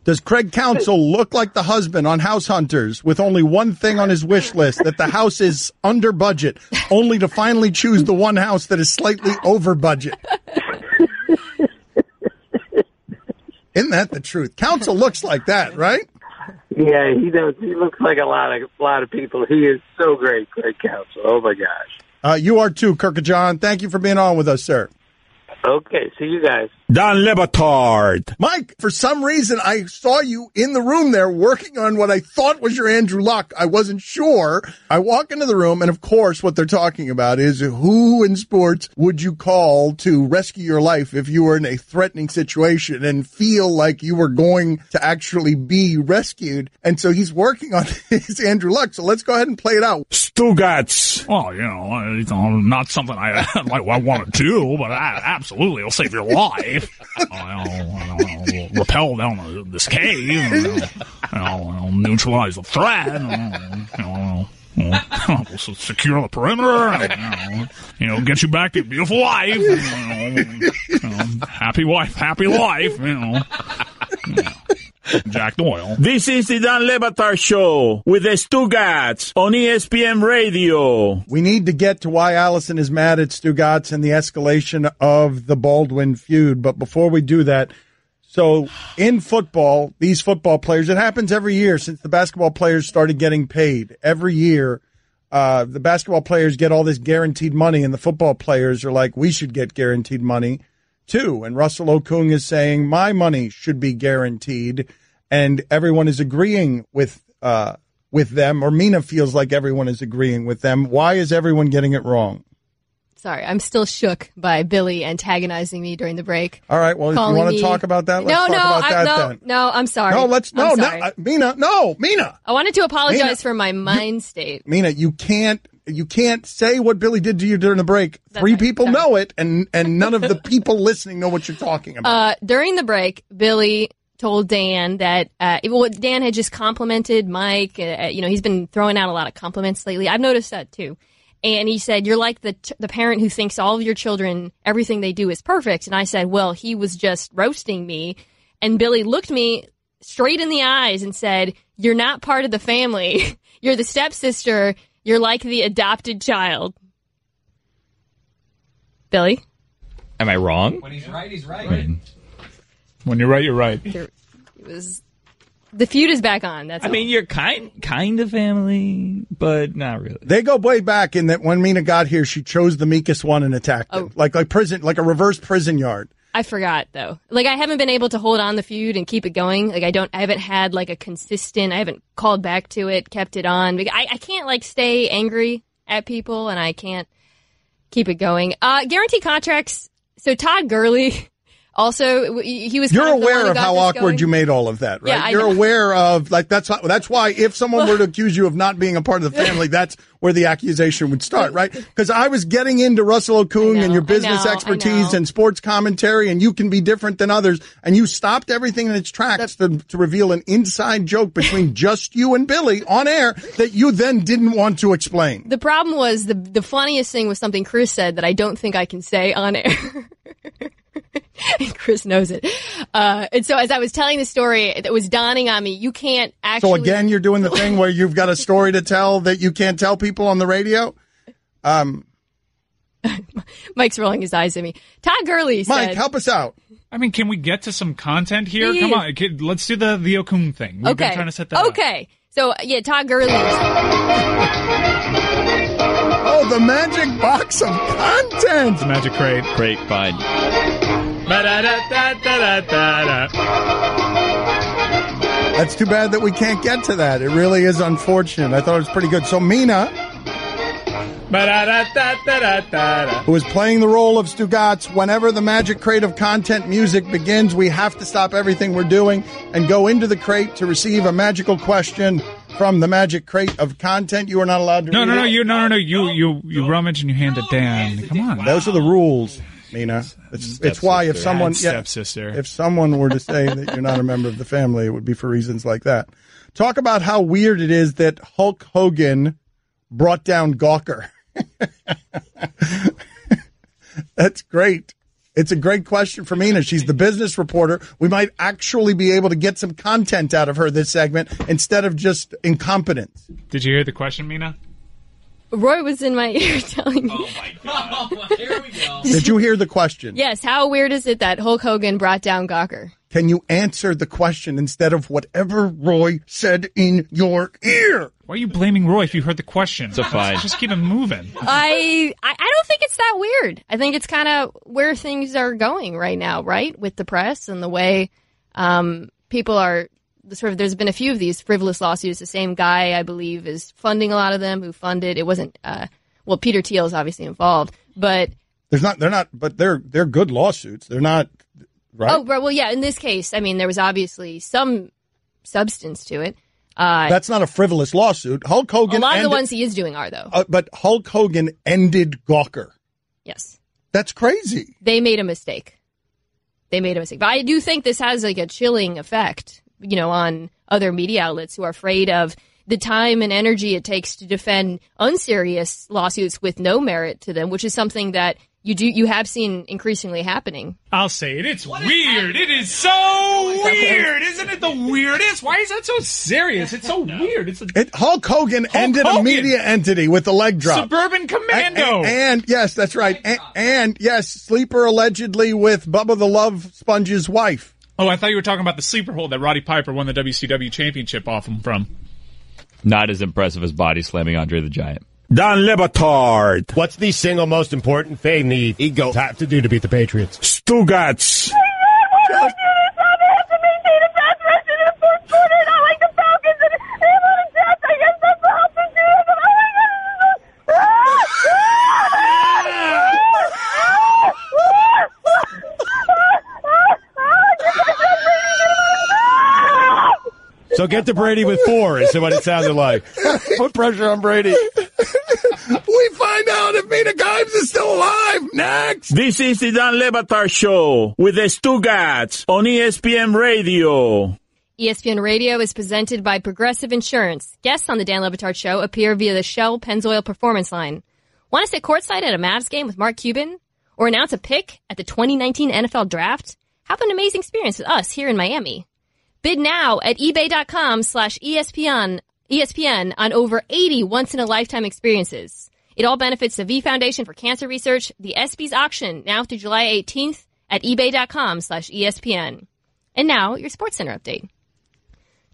Does Craig Counsell look like the husband on House Hunters with only one thing on his wish list that the house is under budget, only to finally choose the one house that is slightly over budget? Isn't that the truth? Counsell looks like that, right?
Yeah, he does. He looks like a lot of a lot of people. He is so great, Craig Counsell. Oh my gosh.
Uh, you are too, Kirk John. Thank you for being on with us, sir.
Okay, see you guys.
Don Le Batard. Mike, for some reason, I saw you in the room there working on what I thought was your Andrew Luck. I wasn't sure. I walk into the room, and of course, what they're talking about is who in sports would you call to rescue your life if you were in a threatening situation and feel like you were going to actually be rescued. And so he's working on his Andrew Luck. So let's go ahead and play it out.
Stugatz. Well, you know, it's not something I like. I want to do, but I, absolutely, it'll save your life. I'll, I'll rappel down this cave. I'll, I'll neutralize the threat. We'll secure the perimeter. You, know, get you back to your beautiful life. Happy wife, happy life. You know.
Jack Doyle.
This is the Dan Le Batard Show with the Stugatz on ESPN Radio.
We need to get to why Allison is mad at Stugatz and the escalation of the Baldwin feud. But before we do that, so in football, these football players, it happens every year since the basketball players started getting paid. Every year, uh, the basketball players get all this guaranteed money, and the football players are like, we should get guaranteed money too. And Russell Okung is saying, my money should be guaranteed. And everyone is agreeing with, uh, with them, or Mina feels like everyone is agreeing with them. Why is everyone getting it wrong?
Sorry, I'm still shook by Billy antagonizing me during the break.
All right. Well, if you want to
me-
talk about that, let's
no,
talk
no,
about
I,
that
no,
then.
no. I'm sorry.
No, let's no, no, uh, Mina, no, Mina,
I wanted to apologize
Mina,
for my mind state.
Mina. You can't, you can't say what Billy did to you during the break. Three people know it, and and none of the people listening know what you're talking about.
Uh, during the break, Billy told Dan that uh, well, Dan had just complimented Mike. Uh, you know, he's been throwing out a lot of compliments lately. I've noticed that too. And he said, "You're like the the parent who thinks all of your children, everything they do is perfect." And I said, "Well, he was just roasting me." And Billy looked me straight in the eyes and said, "You're not part of the family. You're the stepsister. You're like the adopted child." Billy,
Am I wrong?
When he's right, he's right. When you're right, you're right.
there, it was the feud is back on. That's
I mean, you're kind kind of family, but not really.
They go way back in that when Mina got here, she chose the meekest one and attacked
Oh.
him, like like prison, like a reverse prison yard.
I forgot though. Like I haven't been able to hold on the feud and keep it going. Like I don't, I haven't had like a consistent. I haven't called back to it, kept it on. I, I can't like stay angry at people, and I can't keep it going. Uh, guarantee contracts. So Todd Gurley, also he was.
You're
kind of, the one
aware of how awkward
going.
you made all of that, right?
Yeah,
You're
know.
aware of like that's why, that's why if someone were to accuse you of not being a part of the family, that's where the accusation would start, right? Because I was getting into Russell Okung and your business
know,
expertise and sports commentary, and you can be different than others, and you stopped everything in its tracks to, to reveal an inside joke between just you and Billy on air that you then didn't want to explain.
The problem was the the funniest thing was something Chris said that I don't think I can say on air. And Chris knows it. Uh, and so as I was telling the story, it was dawning on me, you can't actually.
So again, you're doing the thing where you've got a story to tell that you can't tell people on the radio. Um,
Mike's rolling his eyes at me. Todd Gurley said.
Mike, help us out.
I mean, can we get to some content here?
Yeah,
Come on, kid, let's do the the Okung thing. We've
okay.
been trying to set that up.
okay. So yeah, Todd Gurley.
Oh, the magic box of content.
The magic crate.
Crate, fine.
That's too bad that we can't get to that. It really is unfortunate. I thought it was pretty good. So Mina, who is playing the role of Stugatz, whenever the magic crate of content music begins, we have to stop everything we're doing and go into the crate to receive a magical question from the magic crate of content. You are not allowed to
No,
read
no, no,
it.
you, no, no, no. You, you, you rummage and you hand it down. Come on.
Those are the rules, Mina. It's, it's why if someone, yeah,
stepsister.
if someone were to say that you're not a member of the family, it would be for reasons like that. Talk about how weird it is that Hulk Hogan brought down Gawker. That's great. It's a great question for Mina. She's the business reporter. We might actually be able to get some content out of her this segment instead of just incompetence.
Did you hear the question, Mina?
Roy was in my ear telling me. Oh my god. Here we go.
Did you hear the question?
Yes. How weird is it that Hulk Hogan brought down Gawker?
Can you answer the question instead of whatever Roy said in your ear?
Why are you blaming Roy if you heard the question?
It's a fine.
Just keep it moving.
I, I I don't think it's that weird. I think it's kind of where things are going right now, right? With the press and the way um, people are the sort of. There's been a few of these frivolous lawsuits. The same guy, I believe, is funding a lot of them. Who funded? It wasn't. Uh, well, Peter Thiel is obviously involved, but
There's not. They're not. But they're they're good lawsuits. They're not. Right.
oh, well, yeah. In this case, I mean, there was obviously some substance to it. Uh,
That's not a frivolous lawsuit. Hulk Hogan.
a lot of the ones he is doing are though.
Uh, but Hulk Hogan ended Gawker.
yes.
That's crazy.
they made a mistake. They made a mistake. But I do think this has like a chilling effect, you know, on other media outlets who are afraid of the time and energy it takes to defend unserious lawsuits with no merit to them, which is something that you do you have seen increasingly happening.
I'll say it. It's weird. It is so weird, isn't it? The weirdest. Why is that so serious? It's so weird. It's a
It, Hulk Hogan ended a media entity with the leg drop.
suburban commando.
And, and- yes, that's right. And, and yes, sleeper allegedly with Bubba the Love Sponge's wife.
Oh, I thought you were talking about the sleeper hold that Roddy Piper won the WCW championship off him from.
Not as impressive as body slamming Andre the Giant.
Don Le Batard. What's the single most important thing the Eagles have to do to beat the Patriots?
Stugatz.
So get to Brady with four, is what it sounded like. Put pressure on Brady. we find out if Mina Kimes is still alive. Next.
This is the Dan Le Batard Show with the Stugatz on ESPN Radio.
ESPN Radio is presented by Progressive Insurance. Guests on the Dan Le Batard Show appear via the Shell Pennzoil Performance Line. Want to sit courtside at a Mavs game with Mark Cuban? Or announce a pick at the 2019 NFL Draft? Have an amazing experience with us here in Miami. Bid now at ebay.com slash ESPN, ESPN on over 80 once-in-a-lifetime experiences. It all benefits the V Foundation for Cancer Research, the ESPYs auction now through July 18th at ebay.com slash ESPN. And now, your Sports Center update.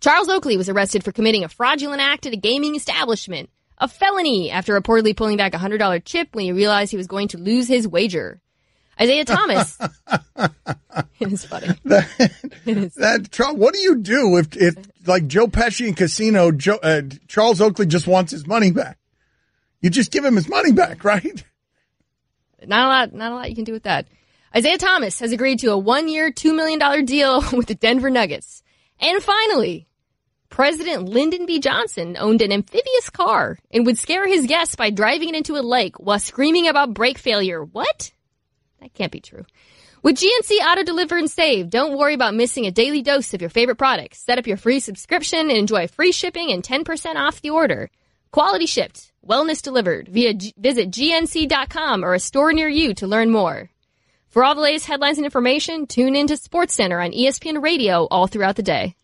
Charles Oakley was arrested for committing a fraudulent act at a gaming establishment, a felony after reportedly pulling back a $100 chip when he realized he was going to lose his wager. Isaiah Thomas. it is funny.
That Charles, what do you do if if like Joe Pesci in Casino, Joe, uh, Charles Oakley just wants his money back? You just give him his money back, right?
Not a lot, not a lot you can do with that. Isaiah Thomas has agreed to a one-year, $2 million deal with the Denver Nuggets. And finally, President Lyndon B. Johnson owned an amphibious car and would scare his guests by driving it into a lake while screaming about brake failure. What? That can't be true. With GNC Auto Deliver and Save, don't worry about missing a daily dose of your favorite products. Set up your free subscription and enjoy free shipping and 10% off the order. Quality shipped, wellness delivered. Via G- visit gnc.com or a store near you to learn more. For all the latest headlines and information, tune in into SportsCenter on ESPN Radio all throughout the day.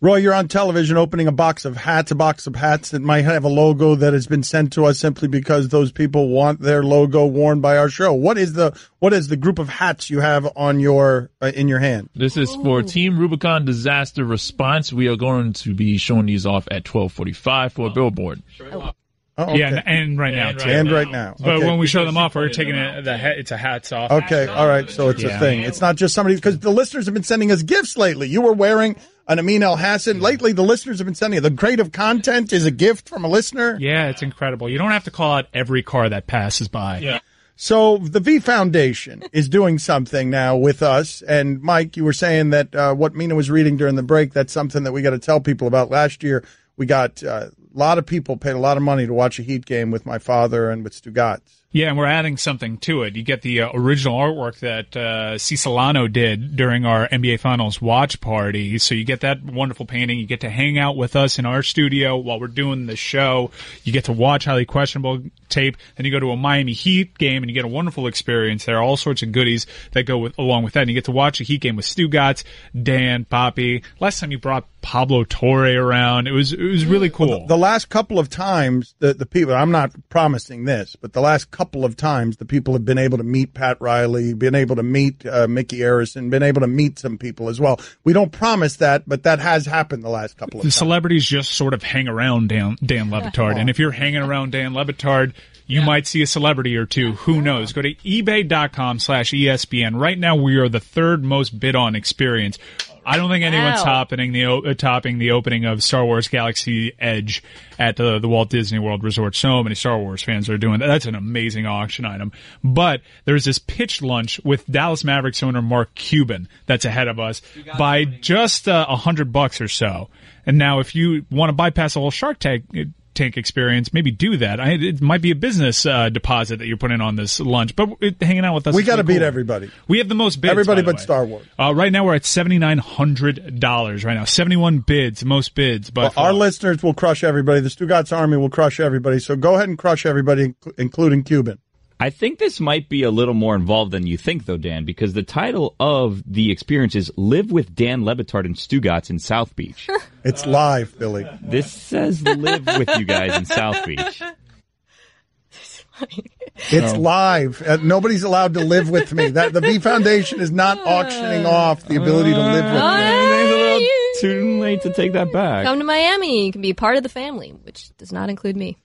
Roy, you're on television opening a box of hats, a box of hats that might have a logo that has been sent to us simply because those people want their logo worn by our show. What is the what is the group of hats you have on your uh, in your hand?
This is for Team Rubicon Disaster Response. We are going to be showing these off at 1245 for a billboard.
Oh,
Yeah, and, and right now, too.
And right now.
But
Okay.
when we show them off, we're taking it, the hat, it's a hats off.
Okay, all right. So it's a thing. It's not just somebody because the listeners have been sending us gifts lately. You were wearing an Amin Elhassan. Lately, the listeners have been sending the creative content is a gift from a listener.
Yeah, it's incredible. You don't have to call out every car that passes by.
Yeah. So the V Foundation is doing something now with us. And Mike, you were saying that uh, what Mina was reading during the break, that's something that we got to tell people about. Last year, we got uh, a lot of people paid a lot of money to watch a Heat game with my father and with Stugatz.
Yeah, and we're adding something to it. You get the uh, original artwork that uh. Did during our NBA Finals watch party. So you get that wonderful painting. You get to hang out with us in our studio while we're doing the show. You get to watch highly questionable tape. Then you go to a Miami Heat game and you get a wonderful experience. There are all sorts of goodies that go with, along with that. And you get to watch a Heat game with Stugatz, Dan, Poppy. Last time you brought Pablo Torre around. It was it was really cool.
The last couple of times, the, the people, I'm not promising this, but the last couple of times, the people have been able to meet Pat Riley, been able to meet uh, Micky Arison, been able to meet some people as well. We don't promise that, but that has happened the last couple of
the
times.
celebrities just sort of hang around Dan, Dan Le Batard. and if you're hanging around Dan Le Batard, you might see a celebrity or two. Who knows? Go to ebay.com slash ESPN. Right now, we are the third most bid on experience. I don't think anyone's topping the uh, topping the opening of Star Wars Galaxy Edge at the, the Walt Disney World Resort. So many Star Wars fans are doing that. That's an amazing auction item. But there's this pitch lunch with Dallas Mavericks owner Mark Cuban that's ahead of us by just uh, a hundred bucks or so. And now, if you want to bypass the whole Shark Tank tank experience, maybe do that. I, it might be a business uh, deposit that you're putting on this lunch, but it, hanging out with us.
we got to
really
beat
cool.
everybody.
We have the most bids.
Everybody
by the
but
way.
Star Wars.
Uh, right now we're at seventy nine hundred dollars. Right now, seventy one bids, most bids. But
Well, our listeners will crush everybody. The Stugatz Army will crush everybody. So go ahead and crush everybody, including Cuban.
I think this might be a little more involved than you think, though, Dan, because the title of the experience is "Live with Dan Le Batard and Stugatz in South Beach."
It's live, Billy.
This says "Live with you guys in South Beach."
It's
No.
live. Uh, nobody's allowed to live with me. That the V Foundation is not auctioning off the ability to live with me.
It's a little too late to take that back.
Come to Miami. You can be part of the family, which does not include me.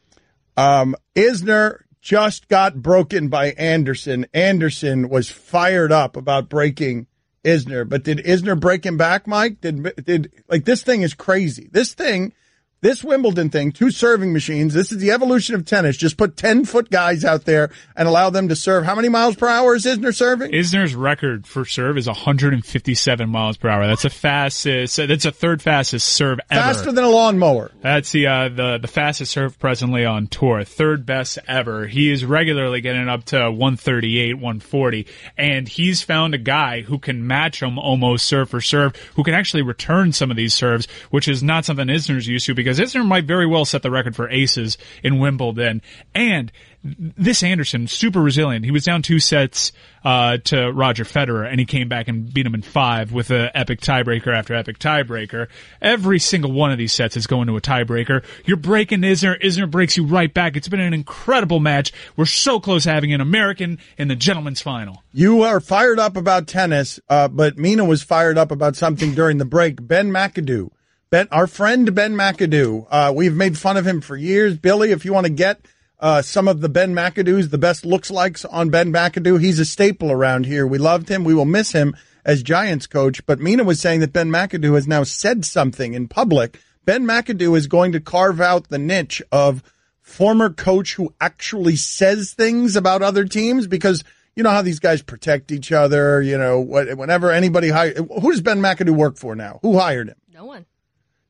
Um, Isner just got broken by Anderson. Anderson was fired up about breaking Isner, but did Isner break him back, Mike? Did did like this thing is crazy. This thing, this Wimbledon thing, two serving machines. This is the evolution of tennis. Just put ten foot guys out there and allow them to serve. How many miles per hour is Isner serving?
Isner's record for serve is 157 miles per hour. That's a fastest. That's a third fastest serve ever.
Faster than a lawnmower.
That's the uh, the the fastest serve presently on tour, third best ever. He is regularly getting up to 138, 140, and he's found a guy who can match him almost serve for serve, who can actually return some of these serves, which is not something Isner's used to because Isner might very well set the record for aces in Wimbledon. And this Anderson, super resilient. He was down two sets uh, to Roger Federer, and he came back and beat him in five with an epic tiebreaker after epic tiebreaker. Every single one of these sets is going to a tiebreaker. You're breaking Isner. Isner breaks you right back. It's been an incredible match. We're so close having an American in the gentleman's final.
You are fired up about tennis, uh, but Mina was fired up about something during the break. Ben McAdoo. Ben, our friend Ben McAdoo. Uh, we've made fun of him for years. Billy, if you want to get uh, some of the Ben McAdoo's, the best looks likes on Ben McAdoo, he's a staple around here. We loved him. We will miss him as Giants coach. But Mina was saying that Ben McAdoo has now said something in public. Ben McAdoo is going to carve out the niche of former coach who actually says things about other teams because you know how these guys protect each other. You know, whenever anybody hire, who does Ben McAdoo work for now? Who hired him?
No one.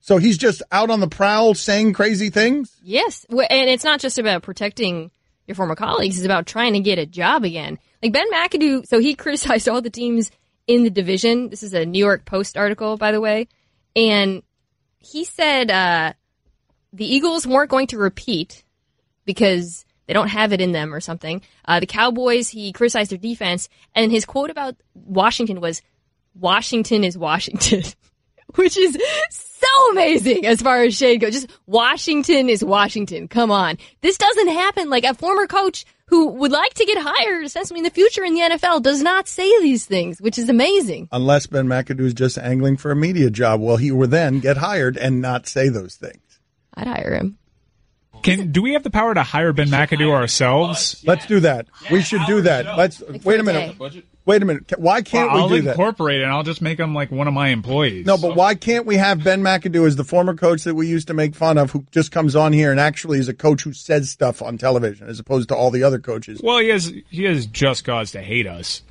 So he's just out on the prowl saying crazy things.
Yes, and it's not just about protecting your former colleagues; it's about trying to get a job again. Like Ben McAdoo, so he criticized all the teams in the division. This is a New York Post article, by the way, and he said uh, the Eagles weren't going to repeat because they don't have it in them or something. Uh, the Cowboys, he criticized their defense, and his quote about Washington was, "Washington is Washington." which is so amazing as far as shade goes. Just Washington is Washington. Come on. This doesn't happen. Like a former coach who would like to get hired essentially in the future in the NFL does not say these things, which is amazing.
Unless Ben McAdoo is just angling for a media job, well, he would then get hired and not say those things.
I'd hire him.
Can do we have the power to hire Ben McAdoo ourselves?
Let's do that. We should do that. Let's wait a minute. Wait a minute. Why can't
I'll
we do that?
incorporate it and I'll just make him like one of my employees.
No, but why can't we have Ben McAdoo as the former coach that we used to make fun of, who just comes on here and actually is a coach who says stuff on television, as opposed to all the other coaches?
Well, he has he has just cause to hate us.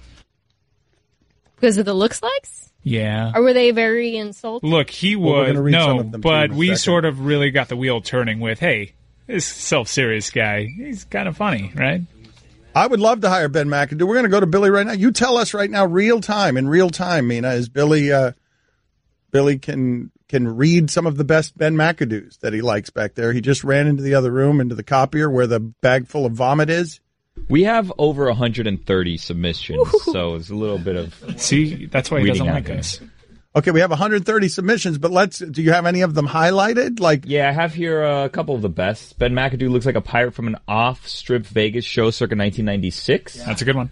Because of the looks likes?
Yeah.
Or were they very insulting?
Look, he
Well, we're
was
gonna read some
no,
of them, too,
but
in a
we
second.
sort of really got the wheel turning with, hey, this self-serious guy, he's kind of funny, right?
I would love to hire Ben McAdoo. We're going to go to Billy right now. You tell us right now, real time, in real time, Mina, is Billy, uh, Billy can, can read some of the best Ben McAdoo's that he likes back there. He just ran into the other room, into the copier where the bag full of vomit is.
We have over 130 submissions, so it's a little bit of.
See, that's why he
reading
doesn't
out
like
there.
us.
Okay, we have 130 submissions, but let's, do you have any of them highlighted? Like,
Yeah, I have here uh, a couple of the best. Ben McAdoo looks like a pirate from an off-strip Vegas show circa 1996.
That's a good one.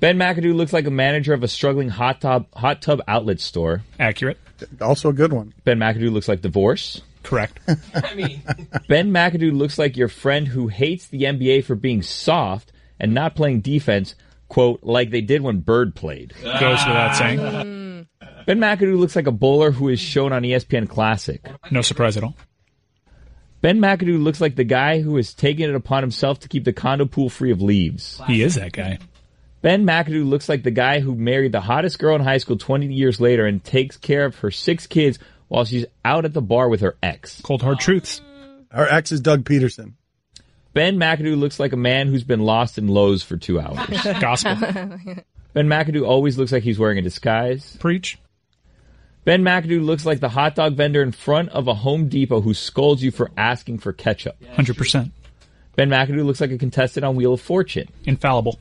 Ben McAdoo looks like a manager of a struggling hot tub hot tub outlet store.
Accurate.
Also a good one.
Ben McAdoo looks like divorce.
Correct.
I mean, Ben McAdoo looks like your friend who hates the NBA for being soft and not playing defense, quote, like they did when Bird played.
Goes without saying.
Ben McAdoo looks like a bowler who is shown on ESPN Classic.
No surprise at all.
Ben McAdoo looks like the guy who has taken it upon himself to keep the condo pool free of leaves.
He is that guy.
Ben McAdoo looks like the guy who married the hottest girl in high school 20 years later and takes care of her six kids while she's out at the bar with her ex.
Cold hard truths.
Our ex is Doug Pederson.
Ben McAdoo looks like a man who's been lost in Lowe's for two hours.
Gospel.
Ben McAdoo always looks like he's wearing a disguise.
Preach.
Ben McAdoo looks like the hot dog vendor in front of a Home Depot who scolds you for asking for ketchup.
100%.
Ben McAdoo looks like a contestant on Wheel of Fortune.
Infallible.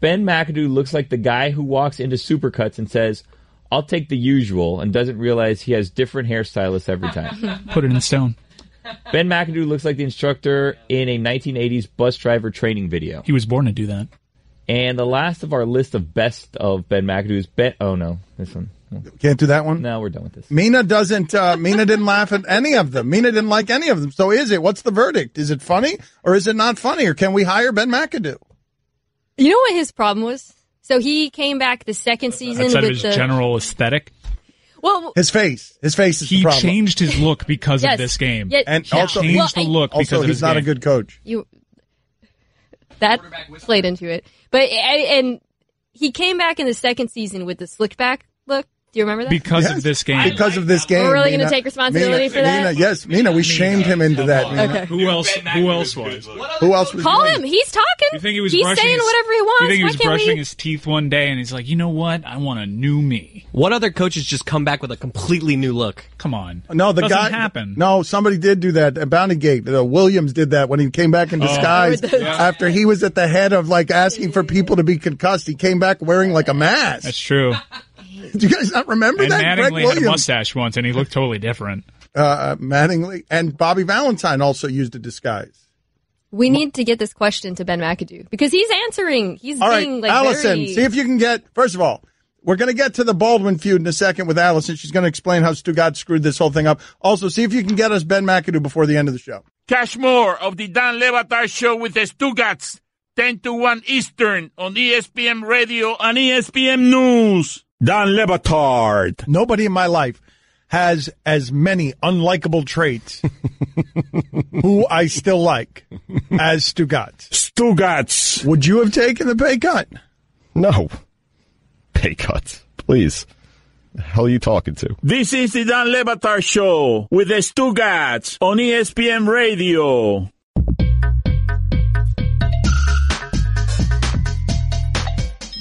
Ben McAdoo looks like the guy who walks into Supercuts and says, I'll take the usual, and doesn't realize he has different hairstylists every time.
Put it in stone.
Ben McAdoo looks like the instructor in a 1980s bus driver training video.
He was born to do that.
And the last of our list of best of Ben McAdoo's Ben. Oh no, this one.
Can't do that one.
No, we're done with this.
Mina doesn't. Uh, Mina didn't laugh at any of them. Mina didn't like any of them. So is it? What's the verdict? Is it funny or is it not funny? Or can we hire Ben McAdoo?
You know what his problem was? So he came back the second season
Outside of
with
his
the
general aesthetic,
well.
His face. His face is
he
the
changed his look because
Yes.
of this game.
Yeah,
and
yeah.
also
changed
Well,
the
I-
look because
also
of
he's
his
not a good coach.
You that played into it, but and he came back in the second season with the slick back look. Do you remember that?
Because
Yes,
of this game.
Because of this game.
We're really gonna take responsibility
Mina,
for that?
Mina, yes, Mina. We shamed him into that. Mina.
Okay.
Who else? Who else was?
Who else was?
Call him. He's talking.
You think he was
He's saying
his,
whatever he wants.
You think he
Why
was
can't
brushing
we?
his teeth one day and he's like, you know what? I want a new me.
What other coaches just come back with a completely new look?
Come on.
No, the
Doesn't
guy.
happen.
No, somebody did do that. At Bounty Gate, uh, Williams did that when he came back in
Oh.
disguise
With the-
after he was at the head of like asking for people to be concussed. He came back wearing like a mask.
That's true.
Do you guys not remember
And
that?
Mattingly
Greg
had a mustache once and he looked totally different.
uh, uh, Mattingly, and Bobby Valentine also used a disguise.
We need to get this question to Ben McAdoo because he's answering. He's
All right,
being like
Allison,
very.
see if you can get. First of all, we're going to get to the Baldwin feud in a second with Allison. She's going to explain how Stugotz screwed this whole thing up. Also, see if you can get us Ben McAdoo before the end of the show.
Catch more of the Dan Le Batard Show with the Stugotz, 10 to 1 Eastern on ESPN Radio and ESPN News. Dan Le Batard.
Nobody in my life has as many unlikable traits who I still like as Stugotz.
Stugotz.
Would you have taken the pay cut?
No. Pay cuts. Please. The hell are you talking to?
This is the Dan Le Batard Show with the Stugotz on ESPN Radio.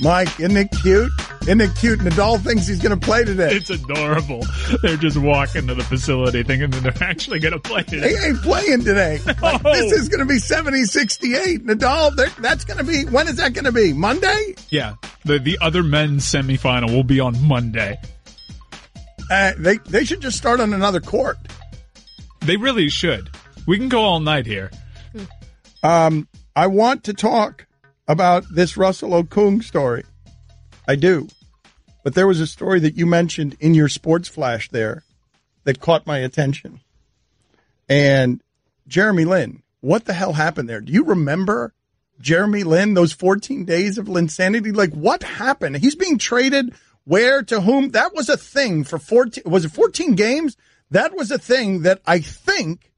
Mike, isn't it cute? Isn't it cute? Nadal thinks he's going to play today.
It's adorable. They're just walking to the facility thinking that they're actually going to play
He
today.
ain't playing today. Like. This is going to be 70 68. Nadal, that's going to be, when is that going to be? Monday?
Yeah. The the other men's semifinal will be on Monday.
Uh, they, they should just start on another court.
They really should. We can go all night here.
Um, I want to talk about this Russell Okung story. I do. But there was a story that you mentioned in your sports flash there that caught my attention. And Jeremy Lin, what the hell happened there? Do you remember Jeremy Lin, those 14 days of insanity? Like, what happened? He's being traded where to whom? That was a thing for 14, was it 14 games? That was a thing that I think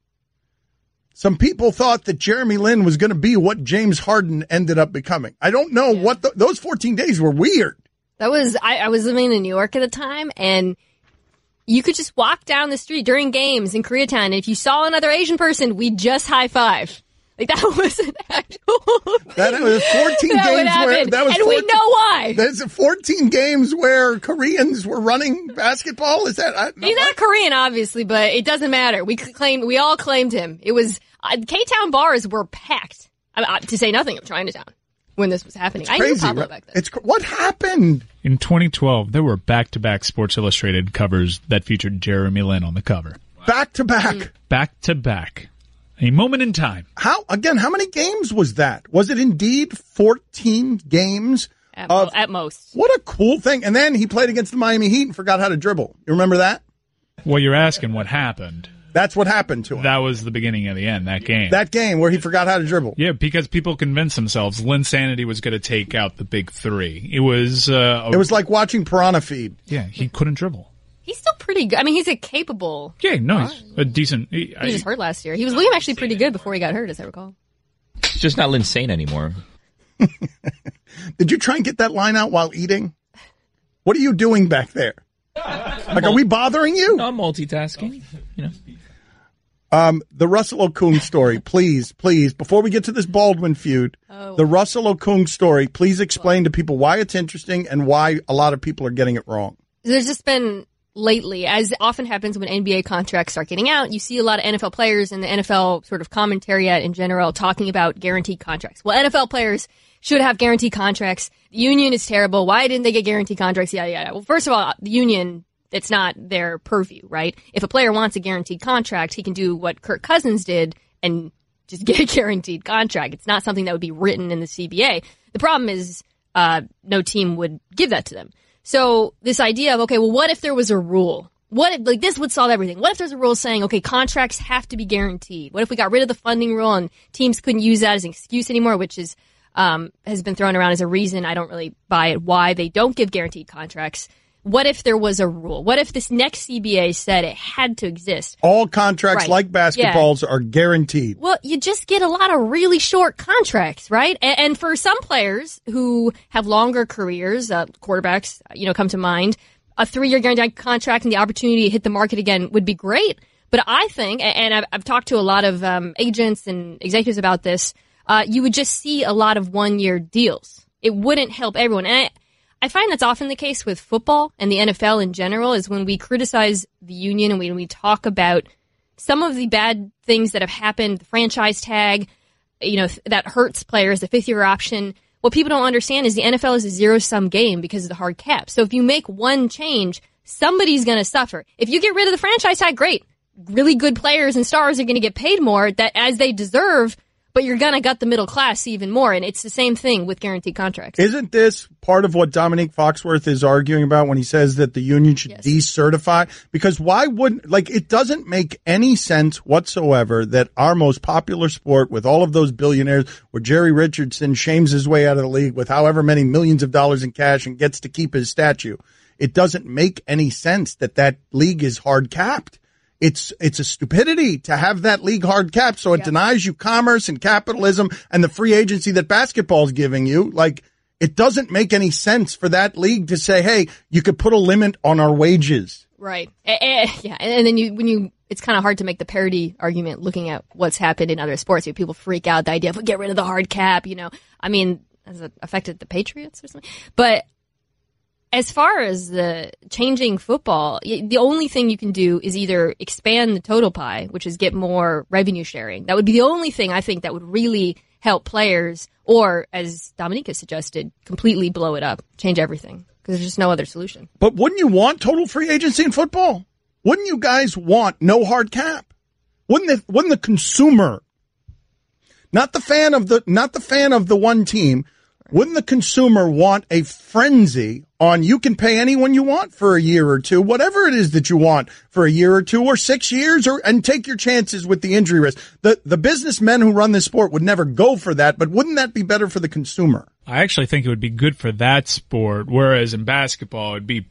some people thought that Jeremy Lin was going to be what James Harden ended up becoming. I don't know what the, those 14 days were weird.
That was I, I was living in New York at the time, and you could just walk down the street during games in Koreatown. And if you saw another Asian person, we just high five. Like that was an actual.
That was 14
that
games where that was
and we know why.
There's 14 games where Koreans were running basketball. Is that I,
He's not Korean, obviously, but it doesn't matter. We claimed, we all claimed him. It was uh, K Town bars were packed. I, I, to say nothing of Chinatown when this was happening. I knew? Pablo
right?
back then.
It's cr- what happened?
In 2012, there were back-to-back Sports Illustrated covers that featured Jeremy Lin on the cover.
Back to back.
Back to back. A moment in time.
How again? How many games was that? Was it indeed 14 games?
At,
of,
mo- at most.
what a cool thing! And then he played against the Miami Heat and forgot how to dribble. You remember that?
Well, you're asking what happened.
That's what happened to him.
That was the beginning of the end, that game.
That game where he forgot how to dribble.
yeah, because people convinced themselves Linsanity was going to take out the big three. It was, uh, a-
It was like watching Piranha Feed.
yeah, he couldn't dribble.
He's still pretty good. I mean, he's a capable.
Yeah, no, he's a decent. He,
He was just hurt last year. He was William actually pretty good before he got hurt, as I recall.
He's just not Linsane anymore.
Did you try and get that line out while eating? What are you doing back there? Like, are we bothering you?
No, I'm multitasking. You know.
Um, the Russell Okung story, please, please, before we get to this Baldwin feud,
Oh.
the Russell Okung story, please explain to people why it's interesting and why a lot of people are getting it wrong.
There's just been lately, as often happens when NBA contracts start getting out, you see a lot of NFL players and the NFL sort of commentariat in general talking about guaranteed contracts. Well, NFL players should have guaranteed contracts. The union is terrible. Why didn't they get guaranteed contracts? Yeah, yeah. Well, first of all, the union, it's not their purview, right? If a player wants a guaranteed contract, he can do what Kirk Cousins did and just get a guaranteed contract. It's not something that would be written in the CBA. The problem is, uh, no team would give that to them. So this idea of, okay, well, what if there was a rule? What if, like, this would solve everything. What if there's a rule saying, okay, contracts have to be guaranteed? What if we got rid of the funding rule and teams couldn't use that as an excuse anymore, which is, um, has been thrown around as a reason. I don't really buy it why they don't give guaranteed contracts. What if there was a rule? What if this next CBA said it had to exist?
All contracts
Right.
like basketballs are guaranteed.
Well, you just get a lot of really short contracts, right? And, and for some players who have longer careers, uh, quarterbacks, you know, come to mind, a three-year guaranteed contract and the opportunity to hit the market again would be great. But I think, and I've, I've talked to a lot of um, agents and executives about this, uh, you would just see a lot of one-year deals. It wouldn't help everyone. And I, I find that's often the case with football and the NFL in general is when we criticize the union and when we talk about some of the bad things that have happened, the franchise tag, you know, that hurts players, the fifth year option. What people don't understand is the NFL is a zero sum game because of the hard cap. So if you make one change, somebody's going to suffer. If you get rid of the franchise tag, great. Really good players and stars are going to get paid more that as they deserve, but you're to gut the middle class even more. And it's the same thing with guaranteed contracts.
Isn't this part of what Dominique Foxworth is arguing about when he says that the union should decertify? Because why wouldn't, like, it doesn't make any sense whatsoever that our most popular sport with all of those billionaires where Jerry Richardson shames his way out of the league with however many millions of dollars in cash and gets to keep his statue. It doesn't make any sense that that league is hard capped. It's it's a stupidity to have that league hard cap. so it denies you commerce and capitalism and the free agency that basketball's giving you. Like it doesn't make any sense for that league to say, "Hey, you could put a limit on our wages."
Right. Eh, eh, yeah. And, then you, when you, it's kind of hard to make the parity argument looking at what's happened in other sports. You people freak out the idea of get rid of the hard cap, you know. I mean, has it affected the Patriots or something? But as far as the changing football, the only thing you can do is either expand the total pie, which is get more revenue sharing. That would be the only thing I think that would really help players, or as Dominique has suggested, completely blow it up, change everything. Because there's just no other solution.
But wouldn't you want total free agency in football? Wouldn't you guys want no hard cap? Wouldn't the wouldn't the consumer, not the fan of the not the fan of the one team, wouldn't the consumer want a frenzy on you can pay anyone you want for a year or two, whatever it is that you want for a year or two or six years or and take your chances with the injury risk. The the businessmen who run this sport would never go for that, but wouldn't that be better for the consumer?
I actually think it would be good for that sport, whereas in basketball it'd be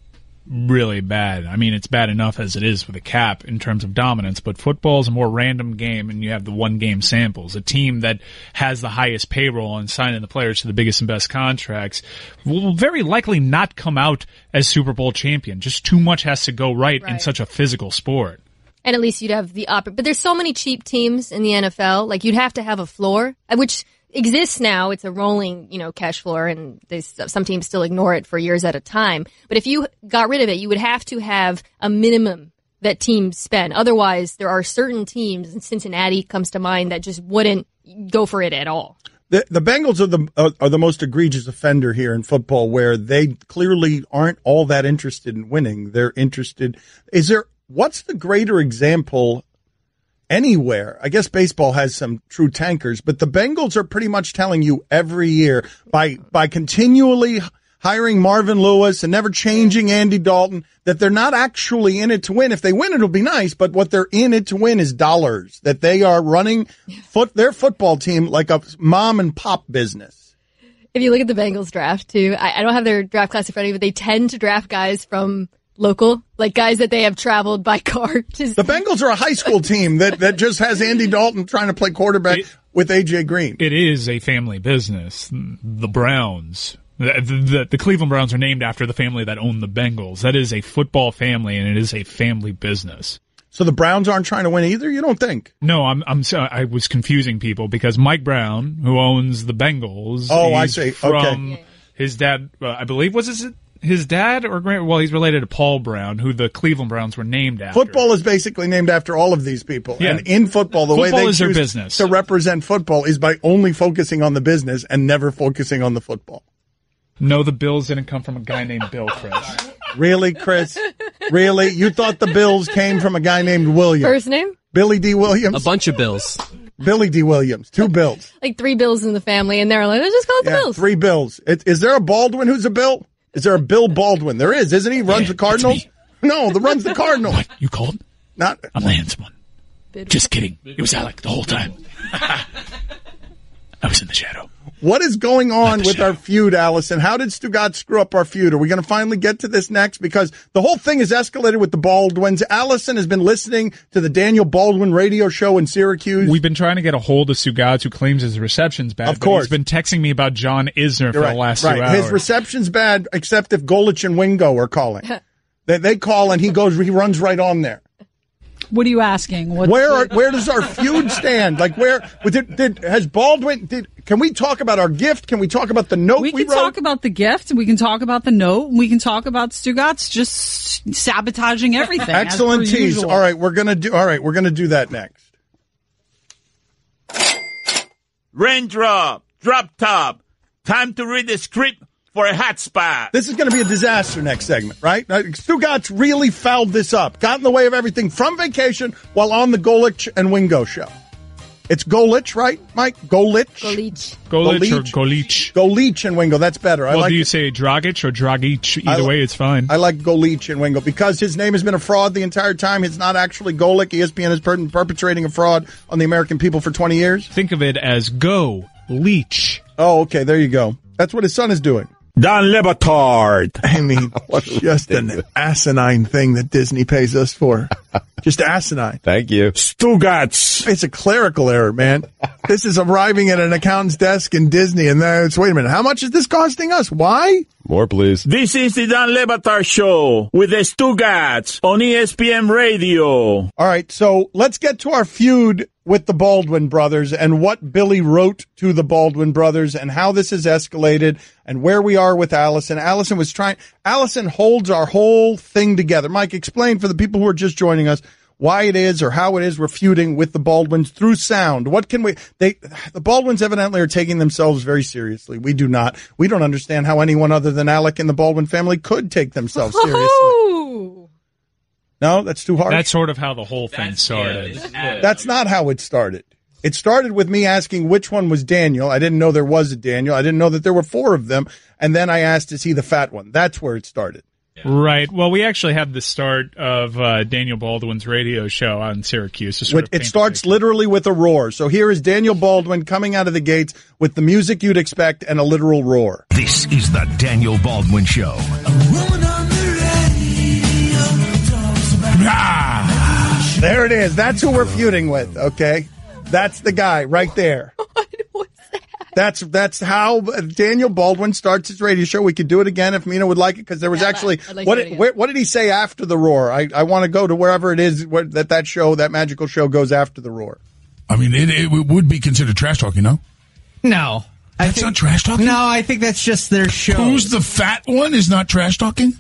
really bad. I mean, it's bad enough as it is with a cap in terms of dominance, but football is a more random game and you have the one game samples. A team that has the highest payroll and signing the players to the biggest and best contracts will very likely not come out as Super Bowl champion. Just too much has to go right, in such a physical sport.
And at least you'd have the op. But there's so many cheap teams in the NFL. Like you'd have to have a floor, which exists now. It's a rolling, you know, cash floor, and they, some teams still ignore it for years at a time. But if you got rid of it, you would have to have a minimum that teams spend. Otherwise, there are certain teams, and Cincinnati comes to mind, that just wouldn't go for it at all.
The the Bengals are the uh, are the most egregious offender here in football, where they clearly aren't all that interested in winning. They're interested. Is there what's the greater example anywhere? I guess baseball has some true tankers, but the Bengals are pretty much telling you every year by by continually hiring Marvin Lewis and never changing Andy Dalton that they're not actually in it to win. If they win, it'll be nice, but what they're in it to win is dollars. That they are running foot their football team like a mom and pop business.
If you look at the Bengals draft too, I, I don't have their draft class in front of me, but they tend to draft guys from local, like guys that they have traveled by car. Just,
The Bengals are a high school team that, that just has Andy Dalton trying to play quarterback with AJ Green.
It is a family business. The Browns, the, the, the Cleveland Browns are named after the family that owned the Bengals. That is a football family, and it is a family business.
So the Browns aren't trying to win either. You don't think?
No, I'm. I'm. so- I was confusing people because Mike Brown, who owns the Bengals,
Oh, I see.
From
Okay.
his dad, uh, I believe was his his dad or grand? Well, he's related to Paul Brown, who the Cleveland Browns were named after.
Football is basically named after all of these people.
Yeah.
And in football, the way they
is their
choose
business.
to represent football is by only focusing on the business and never focusing on the football.
No, the Bills didn't come from a guy named Bill, Chris.
Really, Chris? really? You thought the Bills came from a guy named william
First name?
Billy D. Williams?
A bunch of Bills.
Billy D. Williams. Two Bills.
Like three Bills in the family, and they're like, let's just call it the
Yeah,
Bills.
three Bills. It, is there a Baldwin who's a Bill? Is there a Bill Baldwin? There is, isn't he? Runs the Cardinals? No, the runs the Cardinals. What?
You called? Him?
Not.
I'm Lansman. Just kidding. It was Alec the whole time. I was in the shadow.
What is going on with our feud, Allison? How did Stugotz screw up our feud? Are we going to finally get to this next? Because the whole thing has escalated with the Baldwins. Allison has been listening to the Daniel Baldwin radio show in Syracuse.
We've been trying to get a hold of Stugotz, who claims his reception's bad.
Of
but
course.
he's been texting me about John Isner for
You're right,
the last
right.
two hours.
His reception's bad, except if Golic and Wingo are calling. they, they call and he goes, he runs right on there.
What are you asking? What's
where are, where does our feud stand? Like where did, did has Baldwin? Did can we talk about our gift? Can we talk about the note
we
we,
can
wrote?
talk about the gift. We can talk about the note. We can talk about Stugatz just sabotaging everything.
Excellent tease.
usual.
All right, we're gonna do. All right, we're gonna do that next.
Raindrop, drop top. Time to read the script for a hot spot.
This is going to be a disaster next segment, right? Uh, Stugatz really fouled this up, got in the way of everything from vacation while on the Golic and Wingo show. It's Golic, right, Mike? Golic?
Golic.
Golic or Golic?
Golic and Wingo. That's better. I
well,
like
do you
it.
say Dragic or Dragic? Either
I li-
way, it's fine.
I like Golic and Wingo because his name has been a fraud the entire time. It's not actually Golic. ESPN has been perpetrating a fraud on the American people for 20 years.
Think of it as Go Leach.
Oh, okay. There you go. That's what his son is doing.
Don Le Batard.
I mean, just an asinine thing that Disney pays us for. Just asinine.
Thank you.
Stugotz.
It's a clerical error, man. This is arriving at an accountant's desk in Disney, and then it's wait a minute. How much is this costing us? Why?
More, please.
This is the Don Le Batard Show with the Stugotz on ESPN Radio.
All right, so let's get to our feud with the Baldwin brothers and what Billy wrote to the Baldwin brothers and how this has escalated and where we are with Allison. Allison was trying, Allison holds our whole thing together. Mike, explain for the people who are just joining us why it is or how it is we're feuding with the Baldwins through sound. What can we, they, the Baldwins evidently are taking themselves very seriously. We do not. We don't understand how anyone other than Alec and the Baldwin family could take themselves seriously.
Ooh.
No, that's too hard.
That's sort of how the whole thing started.
That's not how it started. It started with me asking which one was Daniel. I didn't know there was a Daniel. I didn't know that there were four of them. And then I asked, is he the fat one? That's where it started.
Right. Well, we actually have the start of uh, Daniel Baldwin's radio show on Syracuse. to sort
Which-
of
It
paint
starts literally with a roar. So here is Daniel Baldwin coming out of the gates with the music you'd expect and a literal roar.
This is the Daniel Baldwin Show.
Ah, there it is. That's who we're feuding with. Okay. That's the guy right there. That's that's how Daniel Baldwin starts his radio show. We could do it again if Mina would like it because there was actually
like
what
to do it
did, where, what did he say after the roar? I, I want to go to wherever it is where, that that show that magical show goes after the roar.
I mean, it, it would be considered trash talking, no?
No.
That's
think,
not trash talking?
No, I think that's just their show.
Who's the fat one is not trash talking?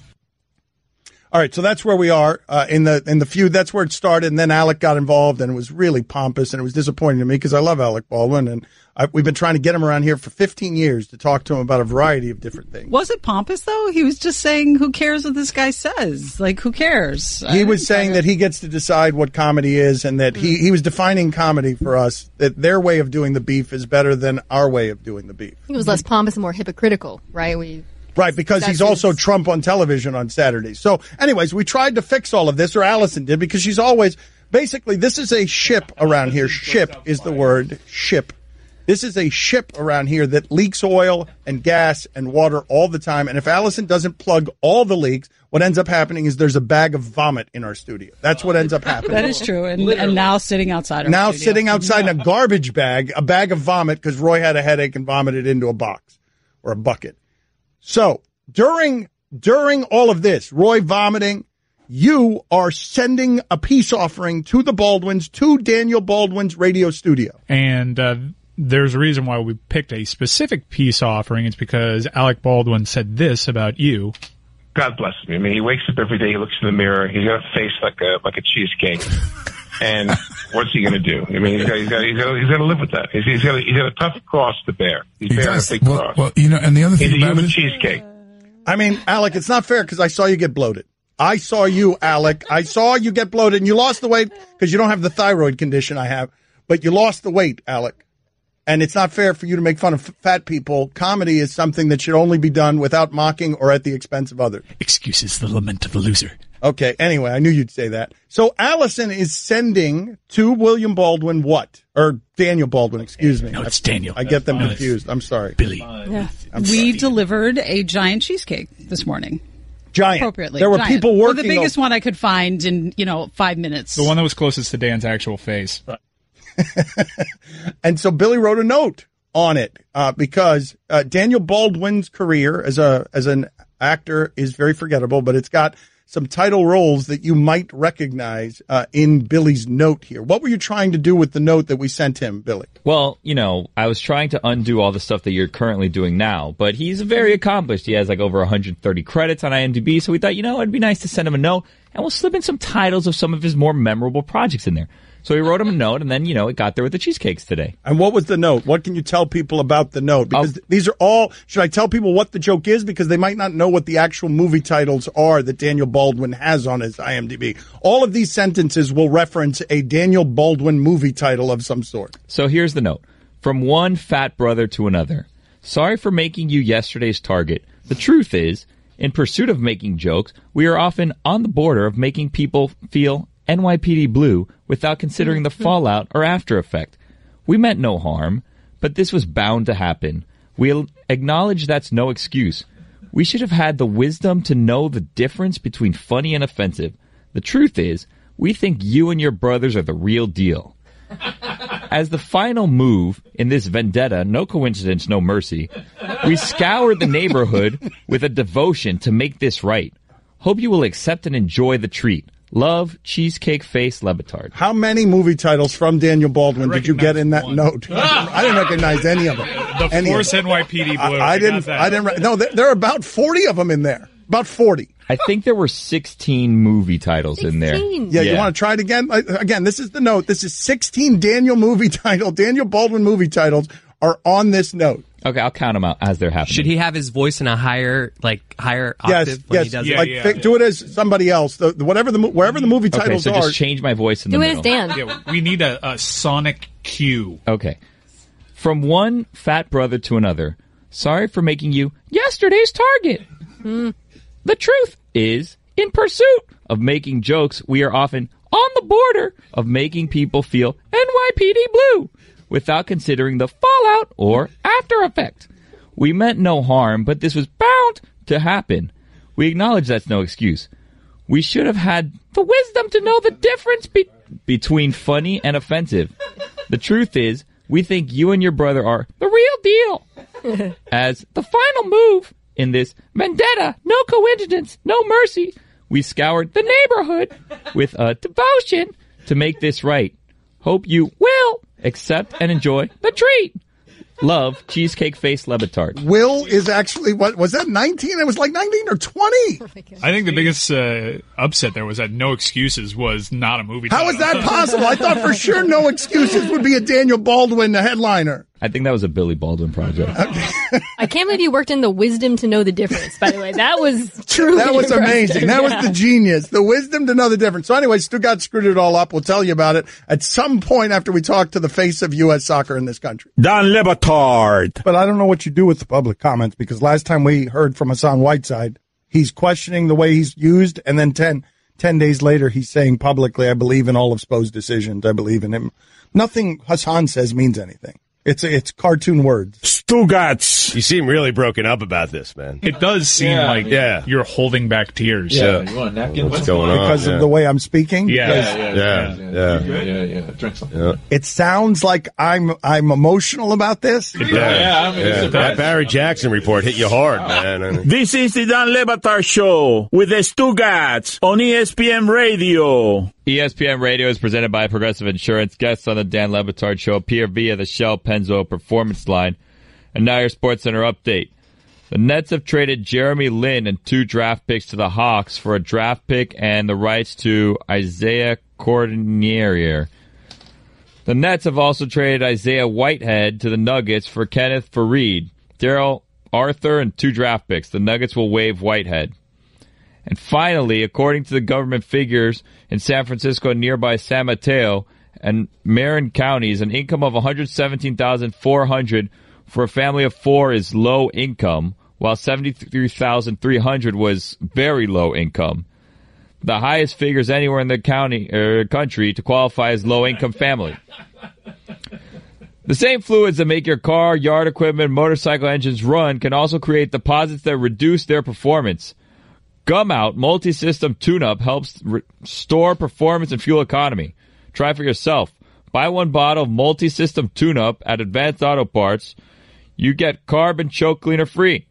All right, so that's where we are uh, in the in the feud. That's where it started, and then Alec got involved, and it was really pompous, and it was disappointing to me because I love Alec Baldwin, and I, we've been trying to get him around here for 15 years to talk to him about a variety of different things.
Was it pompous though? He was just saying, "Who cares what this guy says? Like, who cares?"
He was saying that he gets to decide what comedy is, and that he he was defining comedy for us. That their way of doing the beef is better than our way of doing the beef.
He was less pompous and more hypocritical, right? We
Right, because
That's
he's also Trump on television on Saturdays. So, anyways, we tried to fix all of this, or Allison did, because she's always basically this is a ship around here. Ship is the word ship. This is a ship around here that leaks oil and gas and water all the time. And if Allison doesn't plug all the leaks, what ends up happening is there's a bag of vomit in our studio. That's what ends up happening.
That is true, and, and now sitting outside. Our
now
studio.
sitting outside in a garbage bag, a bag of vomit because Roy had a headache and vomited into a box or a bucket. So during during all of this, Roy vomiting, you are sending a peace offering to the Baldwins to Daniel Baldwin's radio studio.
And uh, there's a reason why we picked a specific peace offering. It's because Alec Baldwin said this about you.
God bless him. I mean, he wakes up every day, he looks in the mirror, he's got a face like a like a cheesecake. And what's he going to do? I mean, he's got he's got he's got, he's got to live with that. He's, he's got a, he's got a tough cross to bear. He's
He
bearing
does.
a big
Well,
cross.
well, you know, and the other thing
he's
thing
a
about
human
it,
cheesecake.
I mean, Alec, it's not fair because I saw you get bloated. I saw you, Alec. I saw you get bloated and you lost the weight because you don't have the thyroid condition I have, but you lost the weight, Alec. And it's not fair for you to make fun of f- fat people. Comedy is something that should only be done without mocking or at the expense of others.
Excuses the lament of the loser.
Okay. Anyway, I knew you'd say that. So Allison is sending to William Baldwin what? Or Daniel Baldwin, excuse me. No,
it's Daniel.
I get them
No,
confused. I'm sorry.
Billy.
Yeah.
I'm
we delivered a giant cheesecake this morning.
Giant.
Appropriately.
There were
giant.
people
Well,
working
the biggest one I could find in, you know, five minutes.
The one that was closest to Dan's actual face.
And so Billy wrote a note on it uh, because uh, Daniel Baldwin's career as a as an actor is very forgettable, but it's got some title roles that you might recognize uh, in Billy's note here. What were you trying to do with the note that we sent him, Billy?
Well, you know, I was trying to undo all the stuff that you're currently doing now, but he's very accomplished. He has like over 130 credits on IMDb, so we thought, you know, it'd be nice to send him a note, and we'll slip in some titles of some of his more memorable projects in there. So he wrote him a note, and then, you know, it got there with the cheesecakes today.
And what was the note? What can you tell people about the note? Oh. Because these are all. Should I tell people what the joke is? Because they might not know what the actual movie titles are that Daniel Baldwin has on his IMDb. All of these sentences will reference a Daniel Baldwin movie title of some sort.
So here's the note. From one fat brother to another. Sorry for making you yesterday's target. The truth is, in pursuit of making jokes, we are often on the border of making people feel NYPD blue without considering the mm-hmm. fallout or after effect. We meant no harm, but this was bound to happen. We'll acknowledge that's no excuse. We should have had the wisdom to know the difference between funny and offensive. The truth is, we think you and your brothers are the real deal. As the final move in this vendetta, no coincidence, no mercy, we scoured the neighborhood with a devotion to make this right. Hope you will accept and enjoy the treat. Love, Cheesecake Face Le Batard.
How many movie titles from Daniel Baldwin did you get in that note? I didn't recognize any of them.
The
Any
Force
them.
NYPD Blue.
I, I
I
didn't. I didn't. Re- no, there, there are about forty of them in there. About forty.
I think there were 16 movie titles in there.
Yeah, you want to try it again? Like, Again, this is the note. This is 16 Daniel movie title, Daniel Baldwin movie titles are on this note.
Okay, I'll count them out as they're happening.
Should he have his voice in a higher, like higher
Yes,
octave when
yes.
he does
like,
it?
fi- do it as somebody else. The, the- whatever the wherever the movie
Okay,
titles
so
are.
just change my voice in the middle.
Do it as. Dan.
Yeah, we need a, a sonic cue.
Okay. From one fat brother to another. Sorry for making you yesterday's target. Hmm. The truth is, in pursuit of making jokes, we are often on the border of making people feel NYPD blue without considering the fallout or after effect. We meant no harm, but this was bound to happen. We acknowledge that's no excuse. We should have had the wisdom to know the difference be- between funny and offensive. The truth is, we think you and your brother are the real deal. As the final move in this vendetta, no coincidence, no mercy, we scoured the neighborhood with a devotion to make this right. Hope you will accept and enjoy the treat. Love, Cheesecake Face Le Batard.
Will is actually what was that 19? It was like 19 or 20.
I think the biggest uh, upset there was that No Excuses was not a movie.
How is that possible? I thought for sure no excuses would be a Daniel Baldwin the headliner.
I think that was a Billy Baldwin project.
I can't believe you worked in the wisdom to know the difference. By the way, that was truly
That was
impressive.
amazing. That
Yeah.
was the genius, the wisdom to know the difference. So anyway, Stugotz screwed it all up. We'll tell you about it at some point after we talk to the face of U.S. soccer in this country.
Don Le Batard.
But I don't know what you do with the public comments because last time we heard from Hassan Whiteside, he's questioning the way he's used, and then 10, 10 days later, he's saying publicly, I believe in all of Spo's decisions. I believe in him. Nothing Hassan says means anything. It's it's cartoon words.
Stugotz. You seem really broken up about this, man.
It does seem
Yeah.
like
Yeah.
you're holding back tears.
Yeah. You want a napkin? What's going on?
Because
Yeah.
of the way I'm speaking.
Yeah.
Because
Yeah, yeah, yeah.
Yeah, yeah. Drink some.
Yeah.
It sounds like I'm I'm emotional about this.
Yeah, yeah. That Barry Jackson report hit you hard, oh. man.
This is the Dan Le Batard Show with the Stugotz on ESPN Radio.
ESPN Radio is presented by Progressive Insurance. Guests on the Dan Le Batard Show appear via the Shell Pennzoil Performance Line. And now your SportsCenter update. The Nets have traded Jeremy Lin and two draft picks to the Hawks for a draft pick and the rights to Isaiah Cordinier. The Nets have also traded Isaiah Whitehead to the Nuggets for Kenneth Faried, Darrell Arthur, and two draft picks. The Nuggets will waive Whitehead. And finally, according to the government figures in San Francisco and nearby San Mateo and Marin counties, an income of 117,400 for a family of four is low income, while 73,300 was very low income. The highest figures anywhere in the county er, country to qualify as low income family. The same fluids that make your car, yard equipment, motorcycle engines run can also create deposits that reduce their performance. Gum Out Multi-System Tune-Up helps restore performance and fuel economy. Try for yourself. Buy one bottle of Multi-System Tune-Up at Advanced Auto Parts. You get carbon choke cleaner free.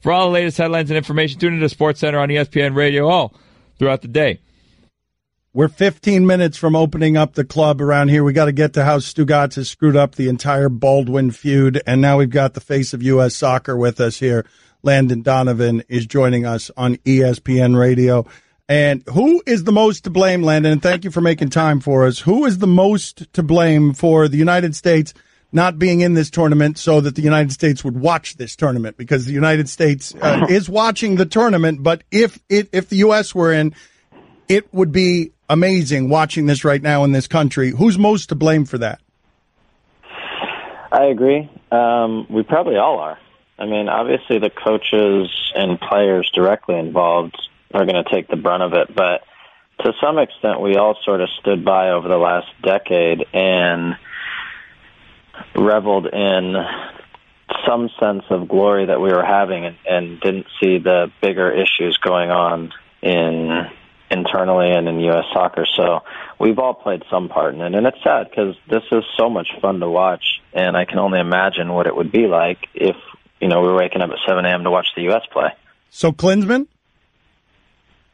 For all the latest headlines and information, tune into the Sports Center on ESPN Radio all throughout the day.
We're 15 minutes from opening up the club around here. We got to get to how Stugatz has screwed up the entire Baldwin feud. And now we've got the face of U.S. soccer with us here. Landon Donovan is joining us on ESPN radio. And who is the most to blame, Landon? And thank you for making time for us. Who is the most to blame for the United States not being in this tournament so that the United States would watch this tournament? Because the United States uh, is watching the tournament, but if it, if the U.S. were in, it would be amazing watching this right now in this country. Who's most to blame for that?
I agree. Um, we probably all are. I mean, obviously the coaches and players directly involved are going to take the brunt of it, but to some extent we all sort of stood by over the last decade and reveled in some sense of glory that we were having and, and didn't see the bigger issues going on in internally and in U.S. soccer. So we've all played some part in it, and it's sad because this is so much fun to watch, and I can only imagine what it would be like if you know we were waking up at 7 a.m. to watch the U.S. play.
So Klinsmann?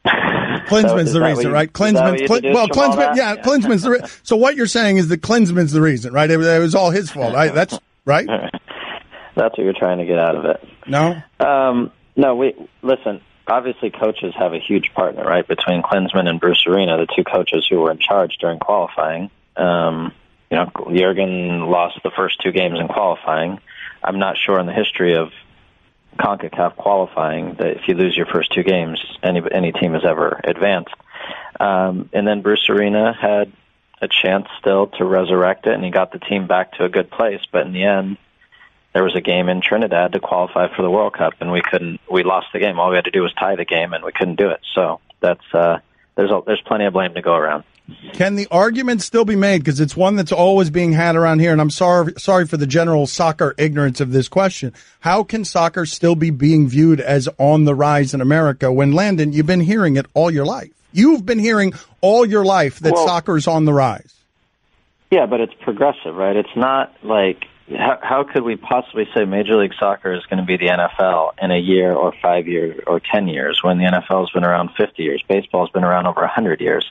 Klinsmann's
the reason,
you-
right?
Klinsmann.
well, Klinsmann.
that?
Yeah, Klinsmann's the. Re- so what you're saying is that Klinsmann's the reason, right? It, it was all his fault. Right? That's right.
That's what you're trying to get out of it.
No.
Um, no, we listen. Obviously, coaches have a huge partner, right, between Klinsmann and Bruce Arena, the two coaches who were in charge during qualifying. Um, you know, Jurgen lost the first two games in qualifying. I'm not sure in the history of CONCACAF qualifying that if you lose your first two games, any any team has ever advanced. Um, and then Bruce Arena had a chance still to resurrect it, and he got the team back to a good place. But in the end, there was a game in Trinidad to qualify for the World Cup, and we couldn't. We lost the game. All we had to do was tie the game, and we couldn't do it. So that's uh, there's a, there's plenty of blame to go around.
Can the argument still be made? Because it's one that's always being had around here, and I'm sorry sorry for the general soccer ignorance of this question. How can soccer still be being viewed as on the rise in America when Landon, you've been hearing it all your life. You've been hearing all your life that
Well-
soccer is on the rise.
Yeah, but it's progressive, right? It's not like how, how could we possibly say Major League Soccer is going to be the NFL in a year or five years or ten years when the NFL has been around 50 years? Baseball's been around over 100 years.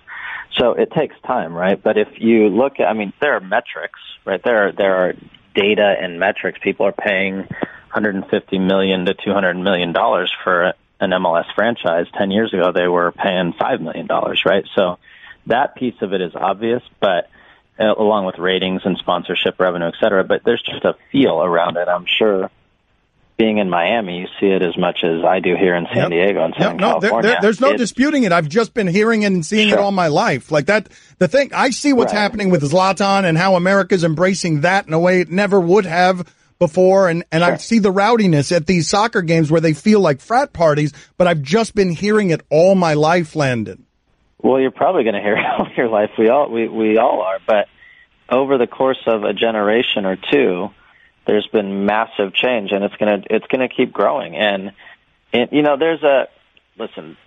So it takes time, right? But if you look at, I mean, there are metrics, right? There are, there are data and metrics. People are paying 150 million to 200 million dollars for an MLS franchise. 10 years ago, they were paying $5 million, right? So that piece of it is obvious, but uh, along with ratings and sponsorship revenue, et cetera. But there's just a feel around it. I'm sure being in Miami, you see it as much as I do here in San Diego and Southern
no,
California.
there- there's no
It's-
disputing it. I've just been hearing it and seeing it all my life. Like that, the thing, I see what's
Right.
happening with Zlatan and how America's embracing that in a way it never would have before. And, and I see the rowdiness at these soccer games where they feel like frat parties, but I've just been hearing it all my life, Landon.
Well, you're probably going to hear it all your life. We all we we all are, but over the course of a generation or two, there's been massive change, and it's gonna it's gonna keep growing. And, and you know, there's a listen.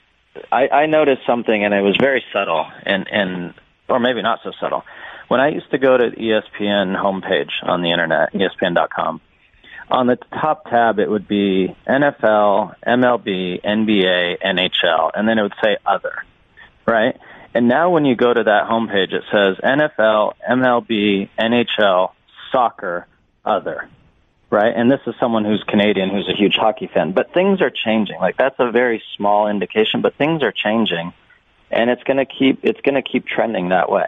I, I noticed something, and it was very subtle, and and or maybe not so subtle. When I used to go to ESPN homepage on the internet, ESPN.com, on the top tab it would be NFL, MLB, NBA, NHL, and then it would say other, right? And now when you go to that homepage, it says NFL, MLB, NHL, soccer, other. right? And this is someone who's Canadian, who's a huge hockey fan. But things are changing. Like that's a very small indication, but things are changing, and it's going to keep it's going to keep trending that way.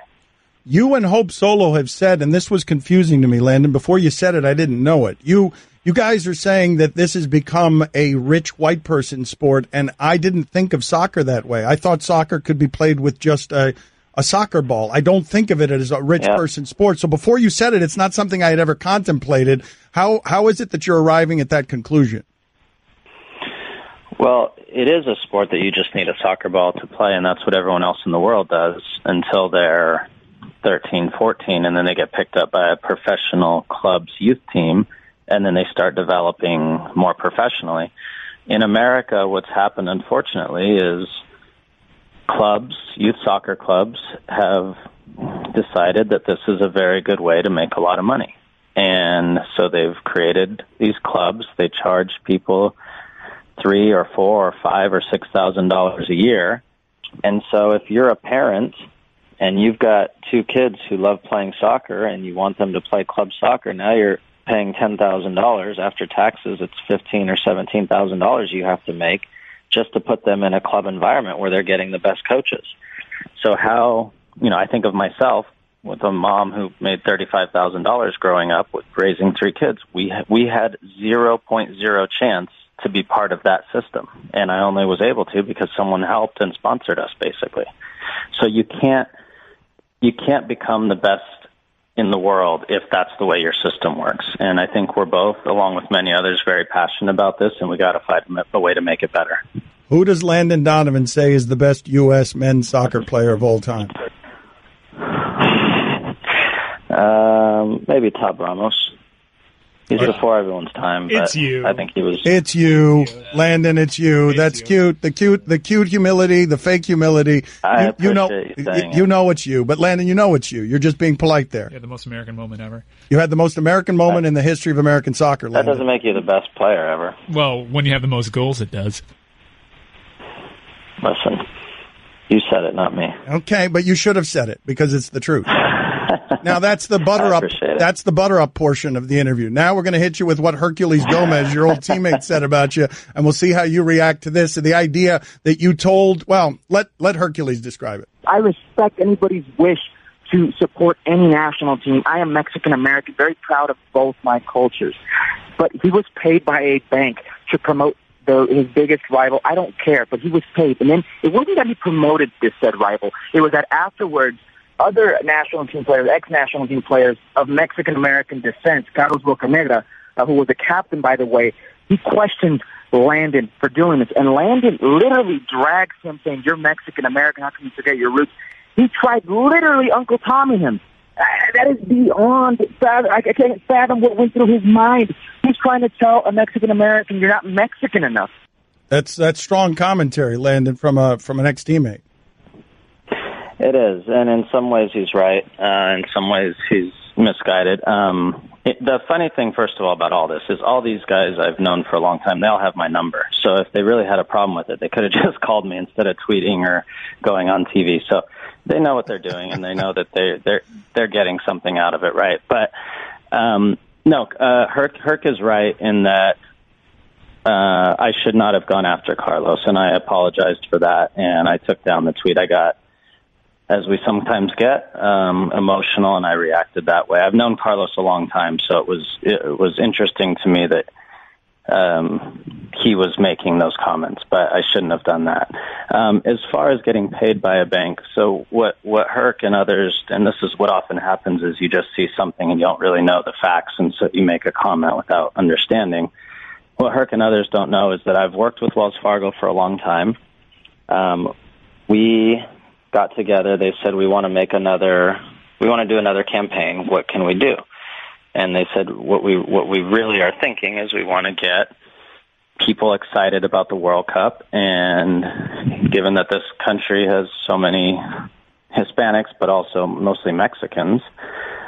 You and Hope Solo have said, and this was confusing to me, Landon. Before you said it, I didn't know it. You you guys are saying that this has become a rich white person sport, and I didn't think of soccer that way. I thought soccer could be played with just a a soccer ball. I don't think of it as a rich
Yeah.
person sport. So before you said it, it's not something I had ever contemplated. How how is it that you're arriving at that conclusion?
Well, it is a sport that you just need a soccer ball to play, and that's what everyone else in the world does until they're 13, 14, and then they get picked up by a professional club's youth team, and then they start developing more professionally. In America, what's happened, unfortunately, is clubs, youth soccer clubs, have decided that this is a very good way to make a lot of money. And so they've created these clubs. They charge people three or four or five or six thousand dollars a year. And so if you're a parent and you've got two kids who love playing soccer and you want them to play club soccer, now you're paying ten thousand dollars after taxes. It's fifteen or seventeen thousand dollars you have to make just to put them in a club environment where they're getting the best coaches. So how you know I think of myself with a mom who made thirty five thousand dollars growing up with raising three kids. We we had zero point zero chance to be part of that system, and I only was able to because someone helped and sponsored us, basically. So you can't you can't become the best in the world if that's the way your system works. And I think we're both, along with many others, very passionate about this, and we got to find a way to make it better.
Who does Landon Donovan say is the best U.S. men's soccer player of all time?
Um, maybe Tab Ramos. He's before everyone's time. But
It's you.
I think he was.
It's you, Landon. It's you. That's cute. The cute, the cute humility, the fake humility.
I
you, you know,
you
you,
saying
you
it.
know it's you. But Landon, you know it's you. You're just being polite there.
Yeah, the most American moment ever.
You had the most American moment in the history of American soccer.
That
Landon.
doesn't make you the best player ever.
Well, when you have the most goals, it does.
Listen, you said it, not me.
Okay, but you should have said it because it's the truth. now that's the butter up. That's the butter up portion of the interview. Now we're going to hit you with what Herculez Gomez, your old teammate, said about you, and we'll see how you react to this. And the idea that you told. Well, let let Herculez describe it.
I respect anybody's wish to support any national team. I am Mexican American, very proud of both my cultures. But he was paid by a bank to promote the, his biggest rival. I don't care, but he was paid. And then it wasn't that he promoted this said rival. It was that afterwards, other national team players, ex-national team players of Mexican American descent, Carlos Bocanegra, uh, who was a captain, by the way, he questioned Landon for doing this. And Landon literally drags him saying, you're Mexican American. How can you forget your roots? He tried literally Uncle Tommy him. Uh, that is beyond I can't fathom what went through his mind. He's trying to tell a Mexican American you're not Mexican enough.
That's that's strong commentary, Landon, from a from an ex teammate.
It is, and in some ways he's right. Uh, in some ways he's misguided. Um, it, the funny thing, first of all, about all this is all these guys I've known for a long time. They all have my number. So if they really had a problem with it, they could have just called me instead of tweeting or going on TV. So they know what they're doing, and they know that they're they're they're getting something out of it, right? But um, no, uh, Herc Herc is right in that uh, I should not have gone after Carlos, and I apologized for that. And I took down the tweet. I got, as we sometimes get, um, emotional, and I reacted that way. I've known Carlos a long time, so it was it was interesting to me that um, he was making those comments, but I shouldn't have done that. Um, as far as getting paid by a bank, so what what Herc and others, and this is what often happens, is you just see something and you don't really know the facts, and so you make a comment without understanding. What Herc and others don't know is that I've worked with Wells Fargo for a long time. Um, we got together. They said we want to make another. We want to do another campaign. What can we do? And they said what we what we really are thinking is we want to get people excited about the World Cup. And given that this country has so many Hispanics, but also mostly Mexicans,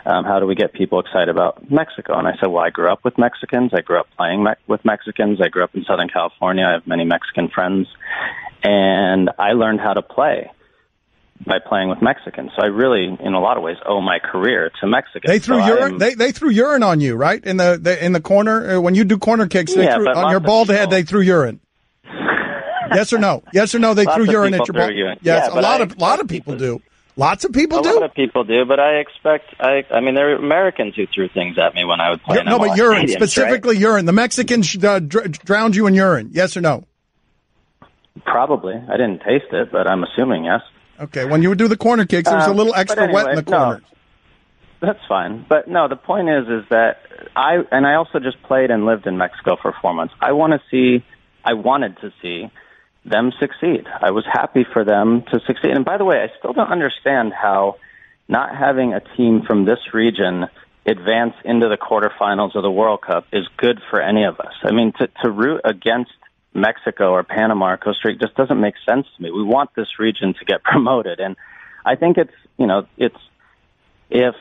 um, how do we get people excited about Mexico? And I said, well, I grew up with Mexicans. I grew up playing me- with Mexicans. I grew up in Southern California. I have many Mexican friends. And I learned how to play by playing with Mexicans. So I really, in a lot of ways, owe my career to Mexicans.
They threw
So
urine.
am-
They they threw urine on you, right? In the, the in the corner uh, when you do corner kicks. They
Yeah,
threw, on your bald head. They threw urine. yes or no? Yes or no? They
Lots
threw urine at your bald.
urine.
Yes,
Yeah,
a lot
I
of lot of people do. Lots of people
a
do.
lot of people do, but I expect. I, I mean, there were Americans who threw things at me when I would play.
no, but urine
stadiums,
specifically urine. The Mexicans uh, dr- drowned you in urine. Yes or no?
Probably. I didn't taste it, but I'm assuming yes.
Okay, when you would do the corner kicks, there was a
Um,
little extra wet in
anyway,
the
no.
corner.
That's fine. But no, the point is, is that I, and I also just played and lived in Mexico for four months. I want to see, I wanted to see them succeed. I was happy for them to succeed. And by the way, I still don't understand how not having a team from this region advance into the quarterfinals of the World Cup is good for any of us. I mean, to, to root against Mexico or Panama or Costa Rica just doesn't make sense to me. We want this region to get promoted. And I think it's, you know, it's, if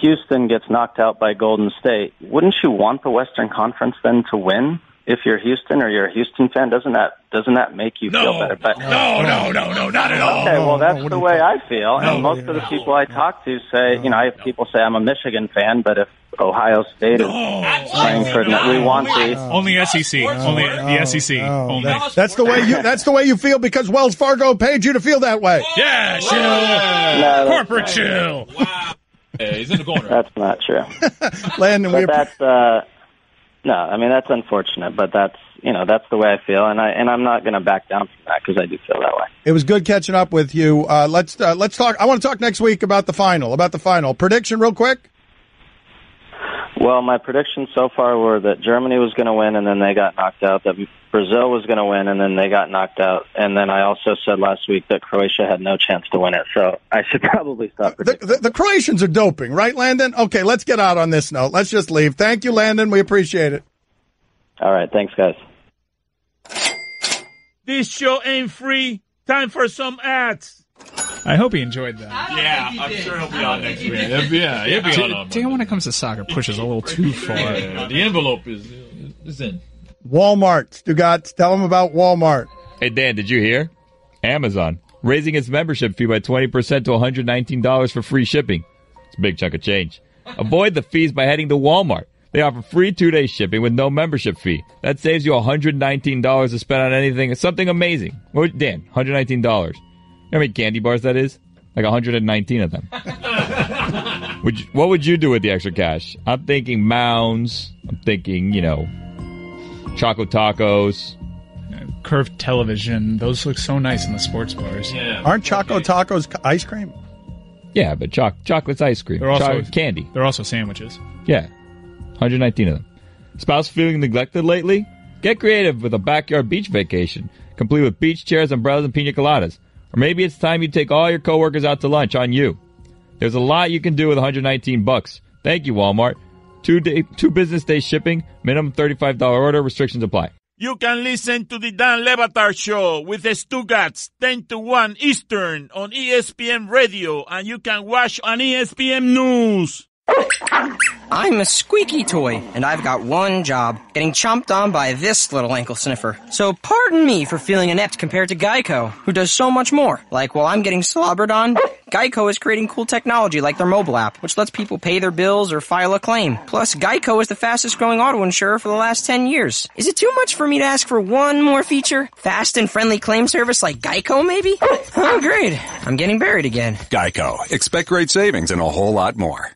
Houston gets knocked out by Golden State, wouldn't you want the Western Conference then to win? If you're Houston or you're a Houston fan, doesn't that doesn't that make you feel better? But
No, no, no, no, not at all.
Okay, well that's the way I feel, and most of the people I talk to say, you know, I have people say I'm a Michigan fan, but if Ohio State is playing for, we want the
Only SEC. Only the SEC. Only.
That- that's the way you. That's the way you feel because Wells Fargo paid you to feel that way.
Yeah,
No, that's
Corporate
not
chill.
Yeah, he's in the corner.
That's not true.
Landon, we
but that's uh, no. I mean, that's unfortunate, but that's you know that's the way I feel, and I and I'm not going to back down from that because I do feel that way.
It was good catching up with you. Uh, let's uh, let's talk. I want to talk next week about the final. About the final prediction, real quick.
Well, my predictions so far were that Germany was going to win, and then they got knocked out. That Brazil was going to win, and then they got knocked out. And then I also said last week that Croatia had no chance to win it. So I should probably stop.
The, the, the Croatians are doping, right, Landon? Okay, let's get out on this note. Let's just leave. Thank you, Landon. We appreciate it.
All right, thanks, guys.
This show ain't free. Time for some ads.
I hope he enjoyed that.
Yeah, I'm sure he'll be on next week. Yeah, yeah, he'll be on.
Dan, when it comes to soccer, pushes a little too far.
Yeah, the envelope is is in.
Walmart, Stugatz, tell them about Walmart.
Hey, Dan, did you hear? Amazon raising its membership fee by 20% to $119 for free shipping. It's a big chunk of change. Avoid the fees by heading to Walmart. They offer free two-day shipping with no membership fee. That saves you $119 to spend on anything, It's something amazing. What would- Dan, $119. You know how many candy bars that is? Like 119 of them. would you, what would you do with the extra cash? I'm thinking mounds. I'm thinking, you know, chocolate tacos.
Curved television. Those look so nice in the sports bars.
Aren't Choco Tacos ice cream?
Yeah, but choc- chocolate's ice cream.
They're also
Choc- candy.
They're also sandwiches.
Yeah. 119 of them. Spouse feeling neglected lately? Get creative with a backyard beach vacation, complete with beach chairs, umbrellas, and pina coladas. Or maybe it's time you take all your coworkers out to lunch on you. There's a lot you can do with 119 bucks. Thank you, Walmart. Two day, two business day shipping, minimum $35 order, restrictions apply.
You can listen to the Dan Le Batard Show with the Stugotz 10 to 1 Eastern on ESPN Radio, and you can watch on ESPNews.
I'm a squeaky toy, and I've got one job getting chomped on by this little ankle sniffer. So, pardon me for feeling inept compared to Geico, who does so much more. Like, while I'm getting slobbered on, Geico is creating cool technology like their mobile app, which lets people pay their bills or file a claim. Plus, Geico is the fastest growing auto insurer for the last 10 years. Is it too much for me to ask for one more feature? Fast and friendly claim service like Geico, maybe? Oh, great. I'm getting buried again.
Geico. Expect great savings and a whole lot more.